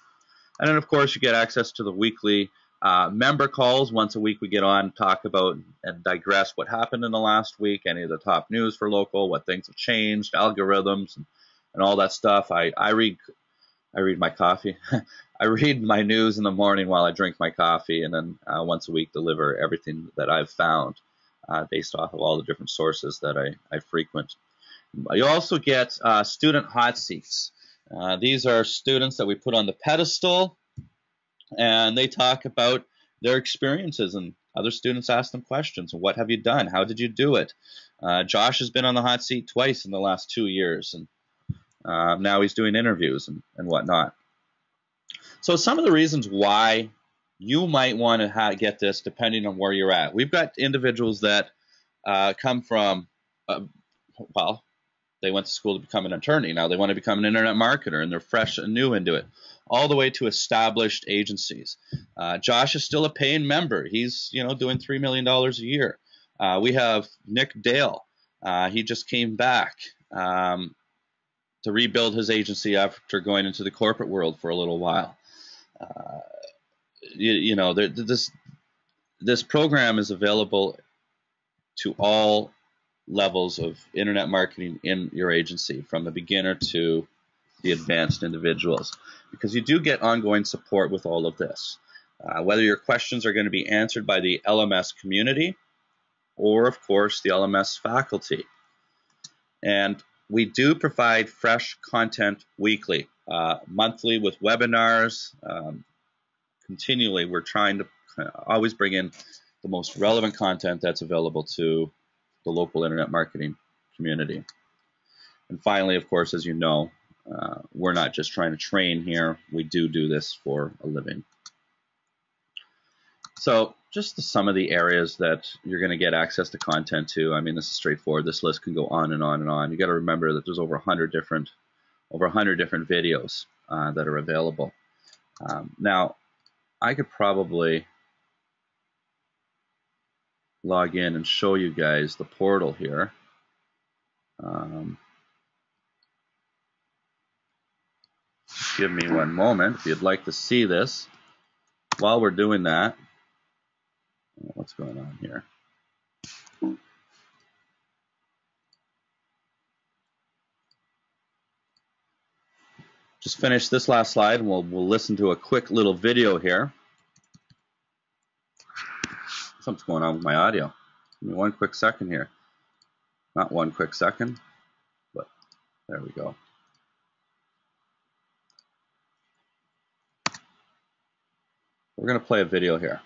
And then, of course, you get access to the weekly uh, member calls. Once a week, we get on, talk about and digress what happened in the last week, any of the top news for local, what things have changed, algorithms, and, and all that stuff. I, I read I read my coffee. I read my news in the morning while I drink my coffee, and then uh, once a week deliver everything that I've found based off of all the different sources that I, I frequent. You also get uh, student hot seats. Uh, these are students that we put on the pedestal, and they talk about their experiences, and other students ask them questions. What have you done? How did you do it? Uh, Josh has been on the hot seat twice in the last two years, and uh, now he's doing interviews and, and whatnot. So some of the reasons why you might want to get this, depending on where you're at. We've got individuals that uh, come from, uh, well, they went to school to become an attorney. Now they want to become an internet marketer, and they're fresh and new into it. All the way to established agencies. Uh, Josh is still a paying member. He's you know doing three million dollars a year. Uh, we have Nick Dale. Uh, he just came back um, to rebuild his agency after going into the corporate world for a little while. Uh, you, you, know, there, this this program is available to all levels of internet marketing in your agency, from the beginner to the advanced individuals, because you do get ongoing support with all of this. Uh, whether your questions are going to be answered by the LMS community or, of course, the LMS faculty. And we do provide fresh content weekly, uh, monthly with webinars. Um, continually, we're trying to always bring in the most relevant content that's available to the local internet marketing community. And finally, of course, as you know, uh, we're not just trying to train here. We do do this for a living. So just some of the areas that you're going to get access to content to. I mean, this is straightforward. This list can go on and on and on. You got to remember that there's over 100 different, over 100 different videos uh, that are available. Um, now, I could probably log in and show you guys the portal here. Um, give me one moment if you'd like to see this. While we're doing that, what's going on here? Just finish this last slide and we'll, we'll listen to a quick little video here. Something's going on with my audio. Give me one quick second here. Not one quick second, but there we go. We're going to play a video here.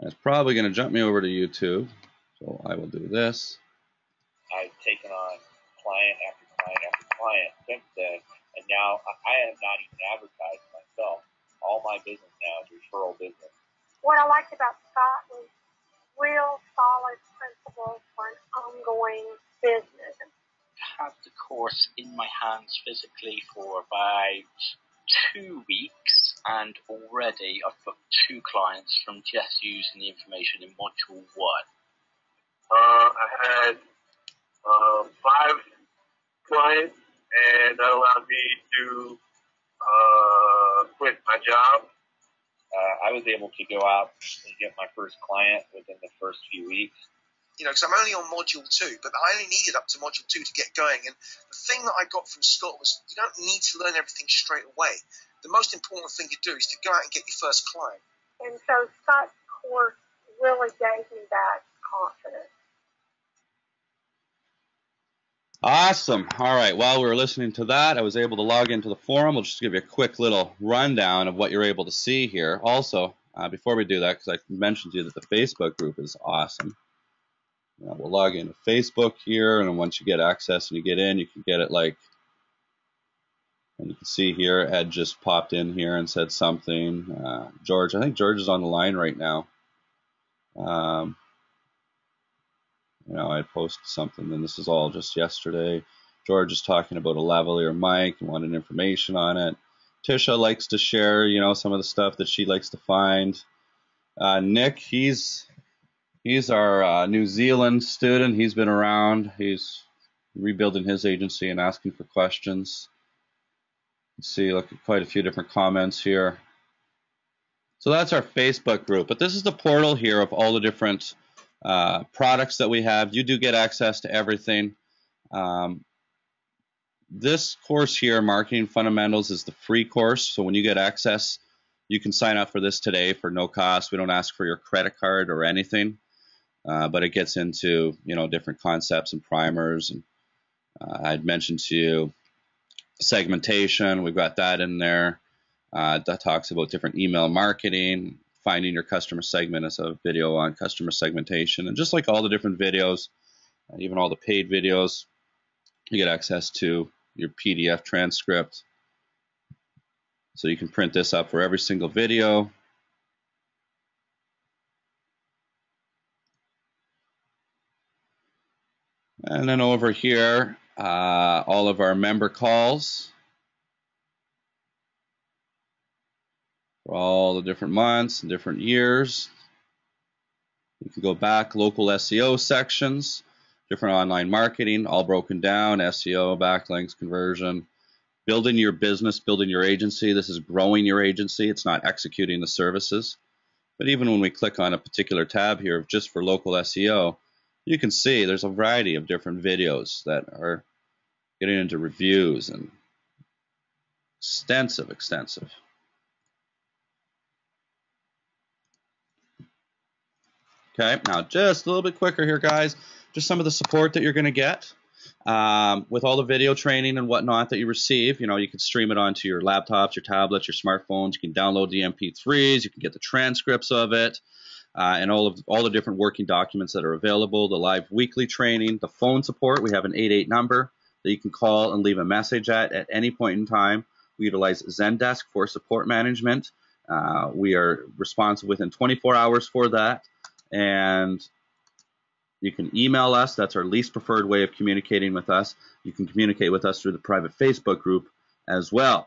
And it's probably going to jump me over to YouTube. So I will do this. I've taken on client after client after client since then, and now I have not even advertised myself. All my business now is referral business. What I liked about Scott was real solid principles for an ongoing business. Had the course in my hands physically for about two weeks and already I've booked two clients from just using the information in module one. Uh, I had uh, five clients, and that allowed me to uh, quit my job. Uh, I was able to go out and get my first client within the first few weeks. You know, because I'm only on module two, but I only needed up to module two to get going. And the thing that I got from Scott was you don't need to learn everything straight away the most important thing to do is to go out and get your first client. And so Scott's course really gave me that confidence. Awesome. All right. While we were listening to that, I was able to log into the forum. We'll just give you a quick little rundown of what you're able to see here. Also, uh, before we do that, because I mentioned to you that the Facebook group is awesome. we'll log into Facebook here, and once you get access and you get in, you can get it like and you can see here, Ed just popped in here and said something. Uh, George, I think George is on the line right now. Um, you know, I posted something, and this is all just yesterday. George is talking about a lavalier mic and wanted information on it. Tisha likes to share, you know, some of the stuff that she likes to find. Uh, Nick, he's he's our uh, New Zealand student. He's been around. He's rebuilding his agency and asking for questions Let's see, look at quite a few different comments here. So that's our Facebook group. But this is the portal here of all the different uh, products that we have. You do get access to everything. Um, this course here, Marketing Fundamentals, is the free course. So when you get access, you can sign up for this today for no cost. We don't ask for your credit card or anything. uh, but it gets into you know different concepts and primers. And uh, I'd mentioned to you segmentation. We've got that in there. Uh, that talks about different email marketing, finding your customer segment as a video on customer segmentation, and just like all the different videos, even all the paid videos, you get access to your PDF transcript. So you can print this up for every single video. And then over here, uh, all of our member calls for all the different months and different years. You can go back, local SEO sections, different online marketing, all broken down, SEO, backlinks, conversion, building your business, building your agency. This is growing your agency. It's not executing the services. But even when we click on a particular tab here just for local SEO, you can see there's a variety of different videos that are getting into reviews and extensive, extensive. Okay, now just a little bit quicker here, guys. Just some of the support that you're going to get um, with all the video training and whatnot that you receive. You know, you can stream it onto your laptops, your tablets, your smartphones. You can download the MP3s. You can get the transcripts of it. Uh, and all of all the different working documents that are available, the live weekly training, the phone support. We have an 88 number that you can call and leave a message at at any point in time. We utilize Zendesk for support management. Uh, we are responsive within 24 hours for that. And you can email us. That's our least preferred way of communicating with us. You can communicate with us through the private Facebook group as well.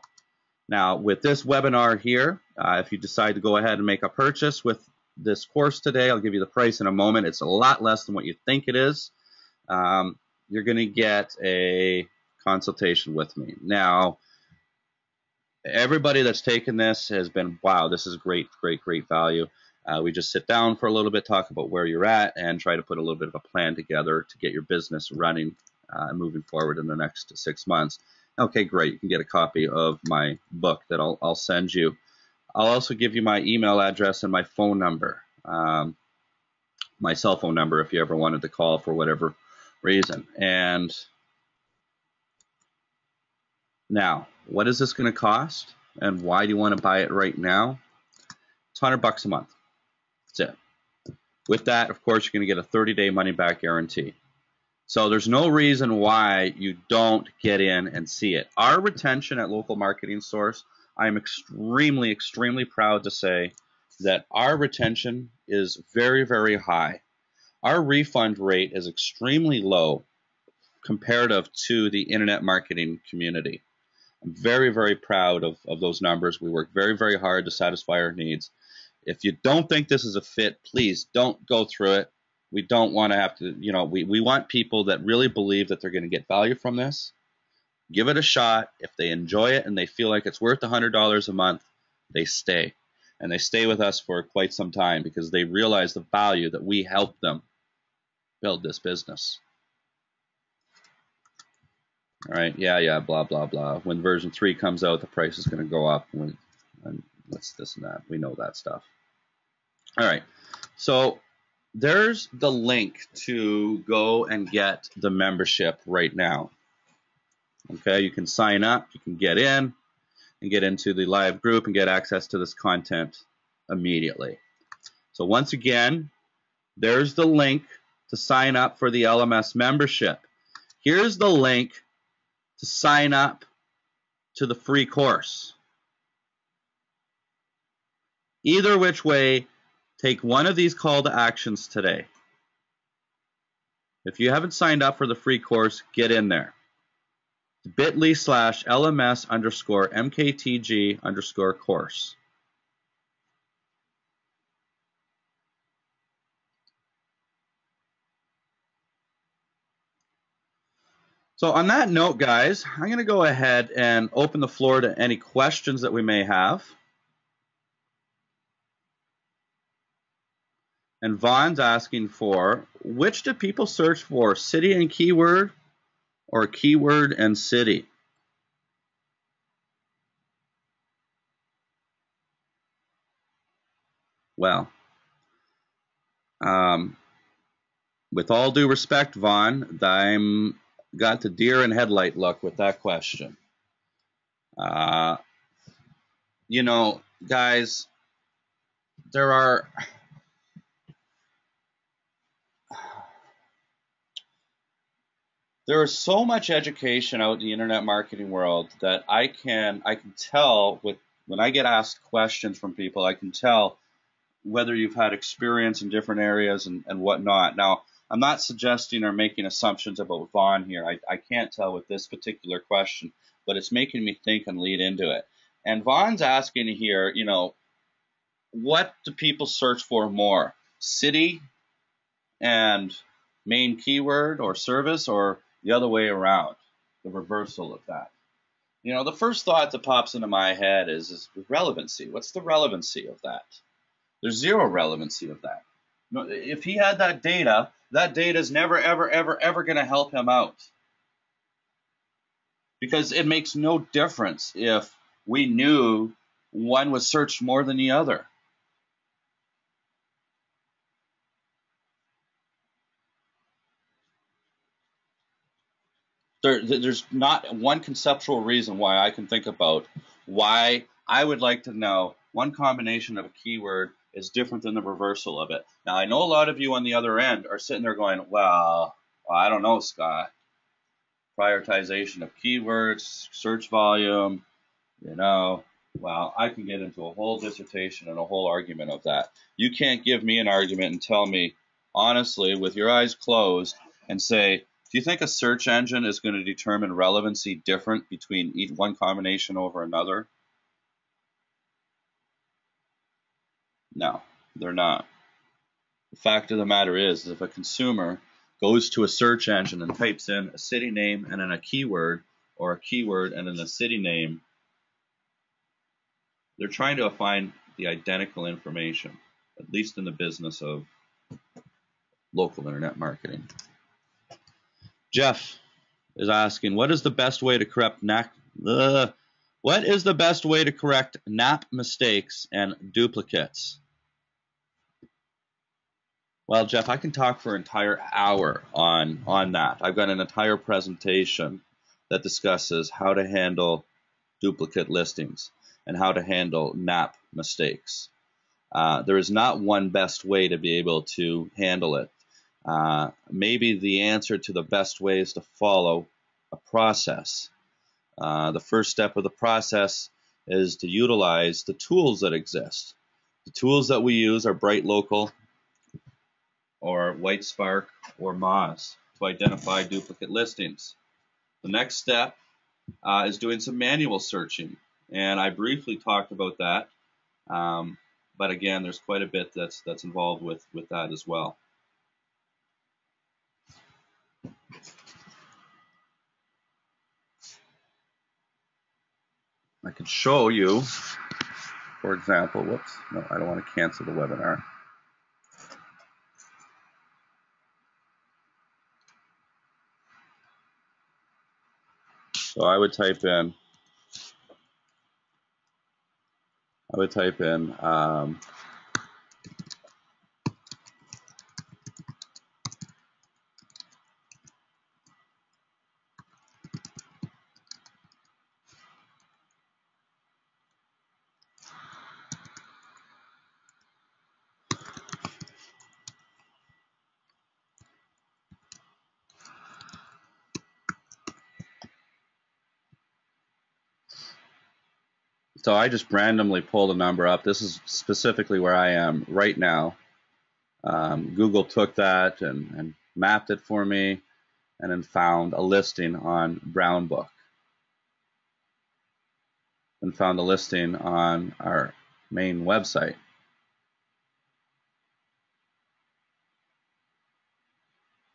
Now, with this webinar here, uh, if you decide to go ahead and make a purchase with this course today, I'll give you the price in a moment. It's a lot less than what you think it is. Um, you're going to get a consultation with me. Now, everybody that's taken this has been, wow, this is great, great, great value. Uh, we just sit down for a little bit, talk about where you're at, and try to put a little bit of a plan together to get your business running uh, and moving forward in the next six months. Okay, great. You can get a copy of my book that I'll, I'll send you. I'll also give you my email address and my phone number, um, my cell phone number if you ever wanted to call for whatever reason. And now, what is this going to cost? And why do you want to buy it right now? It's 100 bucks a month. That's it. With that, of course, you're going to get a 30-day money-back guarantee. So there's no reason why you don't get in and see it. Our retention at Local Marketing Source, I'm extremely, extremely proud to say that our retention is very, very high. Our refund rate is extremely low comparative to the internet marketing community. I'm very, very proud of, of those numbers. We work very, very hard to satisfy our needs. If you don't think this is a fit, please don't go through it. We don't want to have to, you know, we, we want people that really believe that they're going to get value from this. Give it a shot. If they enjoy it and they feel like it's worth $100 a month, they stay. And they stay with us for quite some time because they realize the value that we help them build this business. All right, yeah, yeah, blah, blah, blah. When version 3 comes out, the price is going to go up. When, and what's this and that? We know that stuff. All right, so there's the link to go and get the membership right now. Okay, you can sign up, you can get in and get into the live group and get access to this content immediately. So once again, there's the link to sign up for the LMS membership. Here's the link to sign up to the free course. Either which way, take one of these call to actions today. If you haven't signed up for the free course, get in there. bit.ly slash LMS underscore MKTG underscore course. So on that note, guys, I'm going to go ahead and open the floor to any questions that we may have. And Vaughn's asking for, which do people search for, city and keyword or keyword and city? Well, um, with all due respect, Vaughn, I'm got the deer and headlight look with that question. Uh, you know, guys, there are there is so much education out in the internet marketing world that I can I can tell with when I get asked questions from people, I can tell whether you've had experience in different areas and, and whatnot. Now, I'm not suggesting or making assumptions about Vaughn here. I, I can't tell with this particular question, but it's making me think and lead into it. And Vaughn's asking here, you know, what do people search for more? City and main keyword or service or the other way around, the reversal of that. You know, the first thought that pops into my head is, is relevancy. What's the relevancy of that? There's zero relevancy of that. If he had that data, that data is never, ever, ever, ever going to help him out. Because it makes no difference if we knew one was searched more than the other. There, there's not one conceptual reason why I can think about why I would like to know one combination of a keyword is different than the reversal of it. Now, I know a lot of you on the other end are sitting there going, well, I don't know, Scott. Prioritization of keywords, search volume, you know, well, I can get into a whole dissertation and a whole argument of that. You can't give me an argument and tell me, honestly, with your eyes closed, and say, do you think a search engine is going to determine relevancy different between each one combination over another? No, they're not. The fact of the matter is, if a consumer goes to a search engine and types in a city name and then a keyword, or a keyword and then a city name, they're trying to find the identical information, at least in the business of local internet marketing. Jeff is asking, what is the best way to correct NAP? Uh, what is the best way to correct NAP mistakes and duplicates? Well, Jeff, I can talk for an entire hour on on that. I've got an entire presentation that discusses how to handle duplicate listings and how to handle NAP mistakes. Uh, there is not one best way to be able to handle it. Uh, maybe the answer to the best way is to follow a process. Uh, the first step of the process is to utilize the tools that exist. The tools that we use are BrightLocal or Whitespark or Moz to identify duplicate listings. The next step uh, is doing some manual searching, and I briefly talked about that. Um, but again, there's quite a bit that's that's involved with with that as well. I can show you, for example, whoops, no, I don't want to cancel the webinar. So I would type in, I would type in um, So I just randomly pulled a number up. This is specifically where I am right now. Um, Google took that and, and mapped it for me and then found a listing on Brownbook and found a listing on our main website.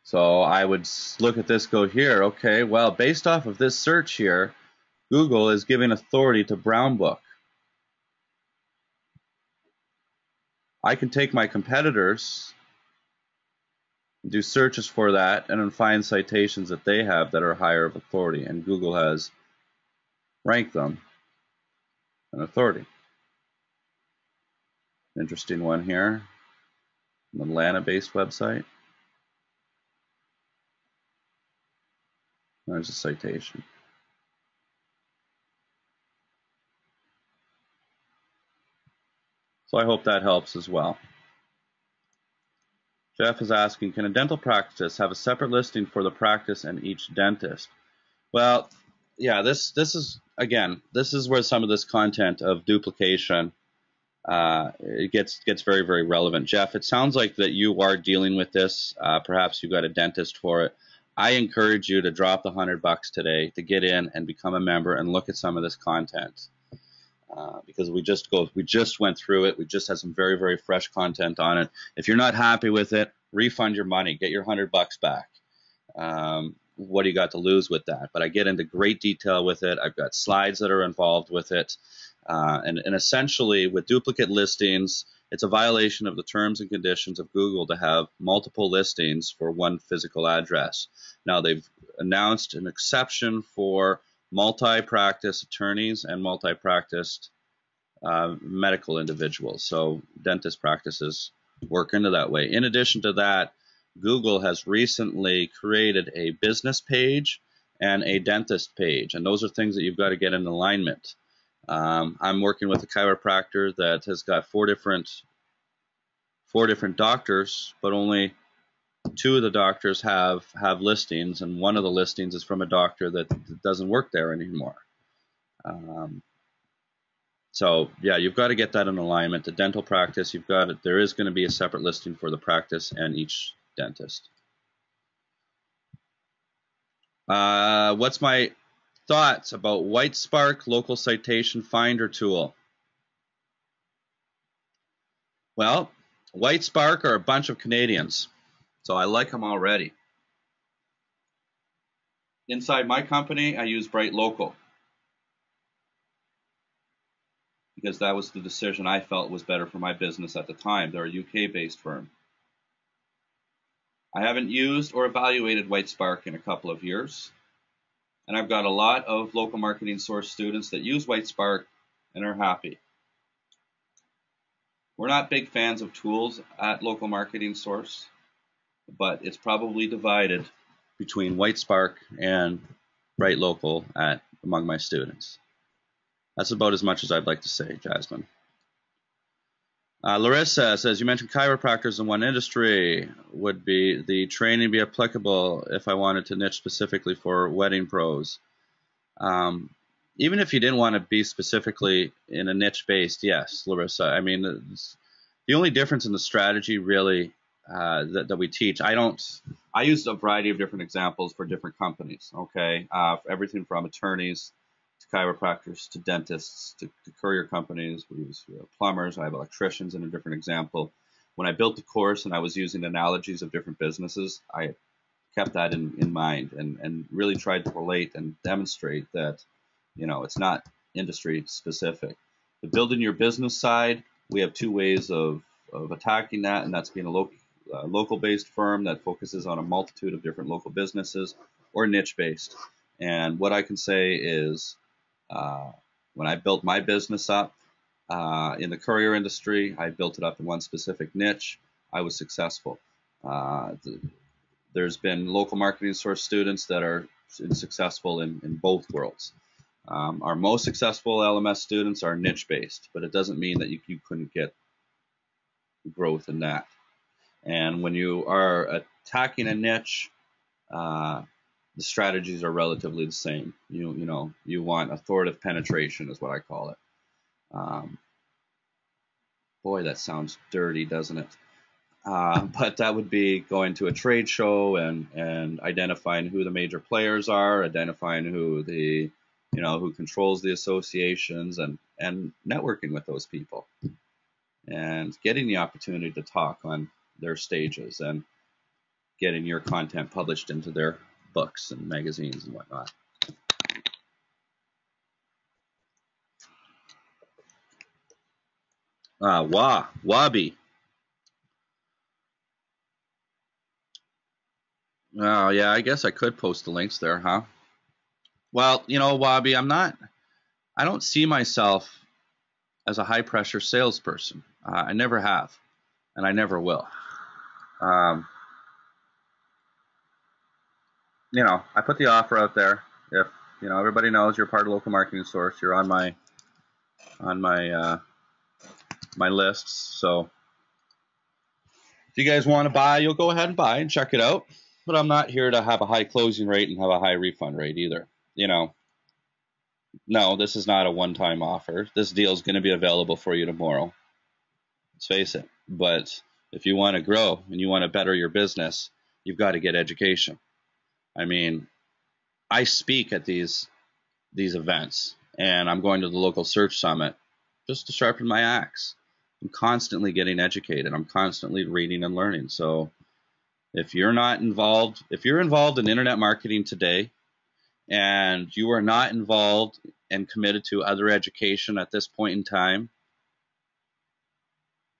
So I would look at this, go here, okay, well, based off of this search here, Google is giving authority to Brownbook. I can take my competitors, do searches for that, and then find citations that they have that are higher of authority, and Google has ranked them an authority. Interesting one here, an Atlanta-based website. There's a citation. So I hope that helps as well. Jeff is asking, can a dental practice have a separate listing for the practice and each dentist? Well, yeah, this this is again, this is where some of this content of duplication uh, it gets gets very very relevant. Jeff, it sounds like that you are dealing with this. Uh, perhaps you've got a dentist for it. I encourage you to drop the hundred bucks today to get in and become a member and look at some of this content. Uh, because we just go we just went through it. We just had some very very fresh content on it. If you're not happy with it refund your money. Get your hundred bucks back. Um, what do you got to lose with that? But i get into great detail with it. I've got slides that are involved with it. Uh, and, and essentially with duplicate listings it's a violation of the terms and conditions of google to have multiple listings for one physical address. Now they've announced an exception for multi-practice attorneys and multi-practiced uh, medical individuals. So dentist practices work into that way. In addition to that, Google has recently created a business page and a dentist page, and those are things that you've got to get in alignment. Um, I'm working with a chiropractor that has got four different four different doctors, but only two of the doctors have have listings, and one of the listings is from a doctor that doesn't work there anymore. Um, so yeah, you've got to get that in alignment. The dental practice, you've got it. There is going to be a separate listing for the practice and each dentist. Uh, what's my thoughts about Whitespark local citation finder tool? Well, Whitespark are a bunch of Canadians. So I like them already. Inside my company, I use BrightLocal because that was the decision I felt was better for my business at the time. They're a UK based firm. I haven't used or evaluated Whitespark in a couple of years, and I've got a lot of local marketing source students that use Whitespark and are happy. We're not big fans of tools at local marketing source but it's probably divided between Whitespark and BrightLocal at among my students. That's about as much as I'd like to say, Jasmine. Uh, Larissa says, you mentioned chiropractors in one industry. Would be the training be applicable if I wanted to niche specifically for wedding pros? Um, even if you didn't want to be specifically in a niche based, yes, Larissa. I mean, the only difference in the strategy really uh, that, that we teach. I don't. I use a variety of different examples for different companies. Okay, uh, everything from attorneys to chiropractors to dentists to, to courier companies. We use you know, plumbers. I have electricians in a different example. When I built the course and I was using analogies of different businesses, I kept that in, in mind and, and really tried to relate and demonstrate that you know it's not industry specific. The building your business side, we have two ways of, of attacking that, and that's being a local uh, local based firm that focuses on a multitude of different local businesses or niche based. And what I can say is uh, when I built my business up uh, in the courier industry, I built it up in one specific niche. I was successful. Uh, the, there's been local marketing source students that are successful in, in both worlds. Um, our most successful LMS students are niche based, but it doesn't mean that you, you couldn't get growth in that. And when you are attacking a niche, uh, the strategies are relatively the same. You you know you want authoritative penetration is what I call it. Um, boy, that sounds dirty, doesn't it? Uh, but that would be going to a trade show and and identifying who the major players are, identifying who the you know who controls the associations, and and networking with those people, and getting the opportunity to talk on their stages and getting your content published into their books and magazines and whatnot. Uh, Wa, Wabi. Oh, yeah, I guess I could post the links there, huh? Well, you know, Wabi, I'm not, I don't see myself as a high pressure salesperson. Uh, I never have, and I never will. Um, you know, I put the offer out there. If you know, everybody knows you're part of local marketing source. You're on my on my uh, my lists. So if you guys want to buy, you'll go ahead and buy and check it out. But I'm not here to have a high closing rate and have a high refund rate either. You know, no, this is not a one-time offer. This deal is going to be available for you tomorrow. Let's face it. But if you want to grow and you want to better your business, you've got to get education. I mean, I speak at these these events, and I'm going to the local search summit just to sharpen my axe. I'm constantly getting educated. I'm constantly reading and learning. So if you're not involved, if you're involved in internet marketing today and you are not involved and committed to other education at this point in time,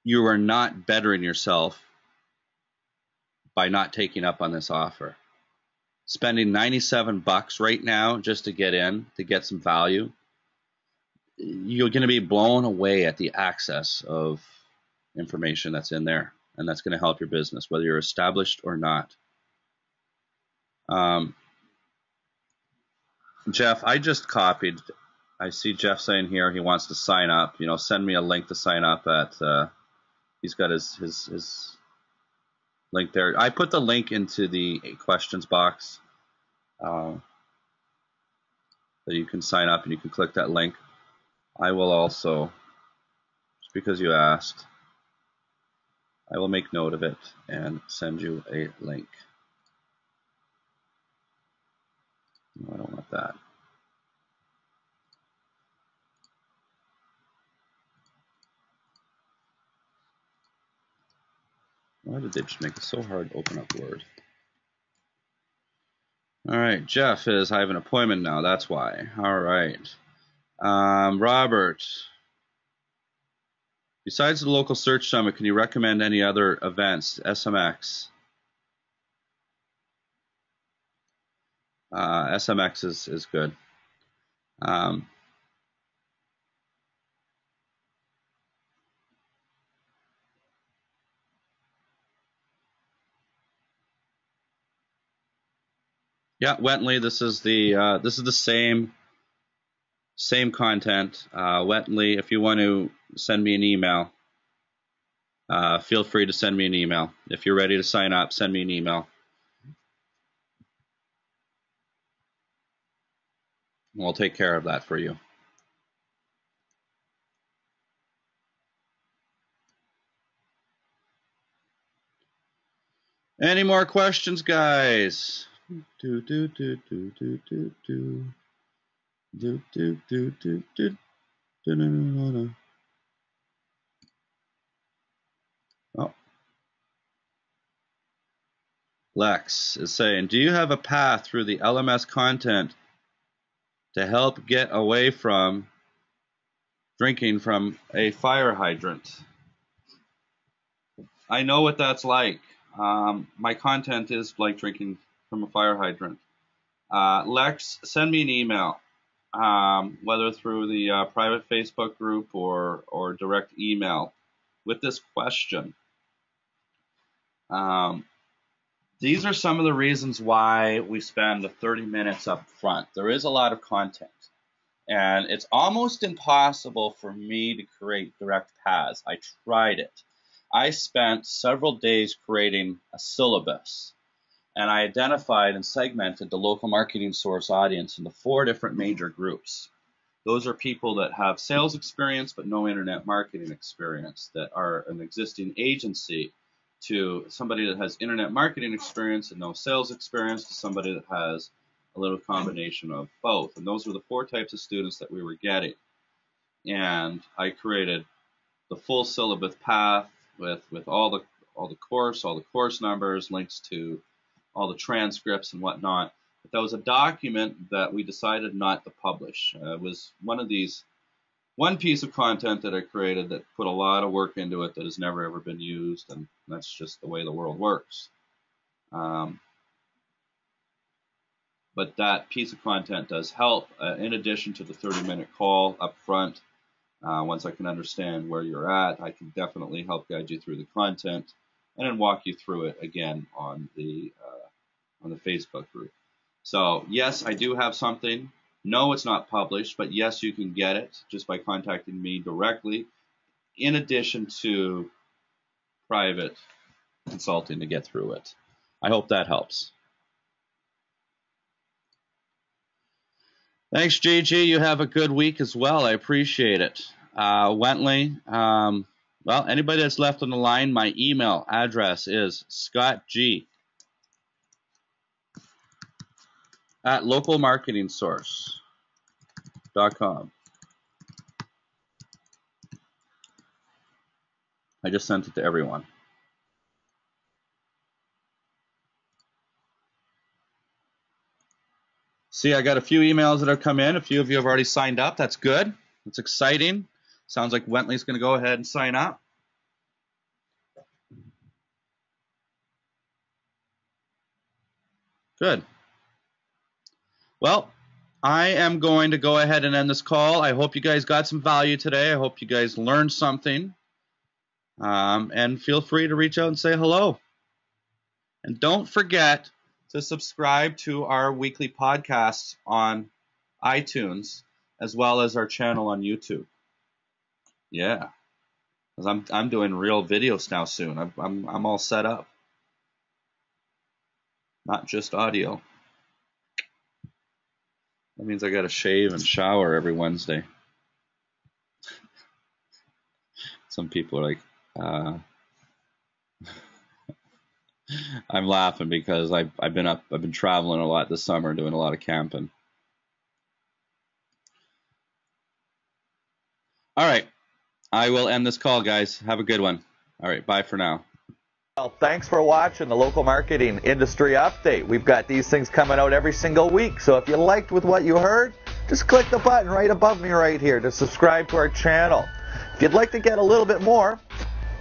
you are not bettering yourself by not taking up on this offer. Spending 97 bucks right now just to get in, to get some value, you're going to be blown away at the access of information that's in there, and that's going to help your business, whether you're established or not. Um, Jeff, I just copied. I see Jeff saying here he wants to sign up. You know, send me a link to sign up at. Uh, he's got his his his link there. I put the link into the questions box. Uh, that you can sign up and you can click that link. I will also, just because you asked, I will make note of it and send you a link. No, I don't want that. Why did they just make it so hard to open up Word? All right, Jeff is, I have an appointment now. That's why. All right. Um, Robert, besides the local search summit, can you recommend any other events? SMX. Uh, SMX is, is good. Um, yeah, Wentley. This is the uh, this is the same same content. Uh, Wentley, if you want to send me an email, uh, feel free to send me an email. If you're ready to sign up, send me an email. We'll take care of that for you. Any more questions, guys? Do do do do do do do do do do do do do Oh. Lex is saying, do you have a path through the LMS content to help get away from drinking from a fire hydrant. I know what that's like. Um, my content is like drinking from a fire hydrant. Uh, Lex, send me an email, um, whether through the uh, private Facebook group or, or direct email, with this question. Um, these are some of the reasons why we spend the 30 minutes up front. There is a lot of content, and it's almost impossible for me to create direct paths. I tried it. I spent several days creating a syllabus, and I identified and segmented the local marketing source audience into four different major groups. Those are people that have sales experience but no internet marketing experience, that are an existing agency to somebody that has internet marketing experience and no sales experience to somebody that has a little combination of both. And those were the four types of students that we were getting. And I created the full syllabus path with, with all the all the course, all the course numbers, links to all the transcripts and whatnot. But that was a document that we decided not to publish. Uh, it was one of these one piece of content that I created that put a lot of work into it that has never ever been used, and that's just the way the world works. Um, but that piece of content does help, uh, in addition to the 30 minute call up front. Uh, once I can understand where you're at, I can definitely help guide you through the content and then walk you through it again on the uh, on the Facebook group. So, yes, I do have something. No, it's not published, but yes, you can get it just by contacting me directly, in addition to private consulting to get through it. I hope that helps. Thanks, GG. You have a good week as well. I appreciate it. Uh, Wentley, um, well, anybody that's left on the line, my email address is scottg at localmarketingsource.com. I just sent it to everyone. See, I got a few emails that have come in. A few of you have already signed up. That's good. That's exciting. Sounds like Wentley's going to go ahead and sign up. Good. Well, I am going to go ahead and end this call. I hope you guys got some value today. I hope you guys learned something. Um, and feel free to reach out and say hello. And don't forget to subscribe to our weekly podcasts on iTunes as well as our channel on YouTube. Yeah, I'm I'm doing real videos now soon. I'm I'm I'm all set up, not just audio. That means I got to shave and shower every Wednesday. Some people are like, uh, I'm laughing because I've I've been up I've been traveling a lot this summer, doing a lot of camping. All right, I will end this call, guys. Have a good one. All right, bye for now. Well, thanks for watching the local marketing industry update. We've got these things coming out every single week. So if you liked with what you heard, just click the button right above me right here to subscribe to our channel. If you'd like to get a little bit more,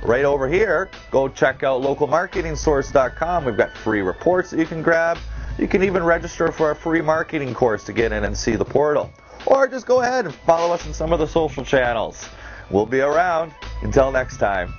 right over here, go check out localmarketingsource.com. We've got free reports that you can grab. You can even register for our free marketing course to get in and see the portal. Or just go ahead and follow us on some of the social channels. We'll be around. Until next time.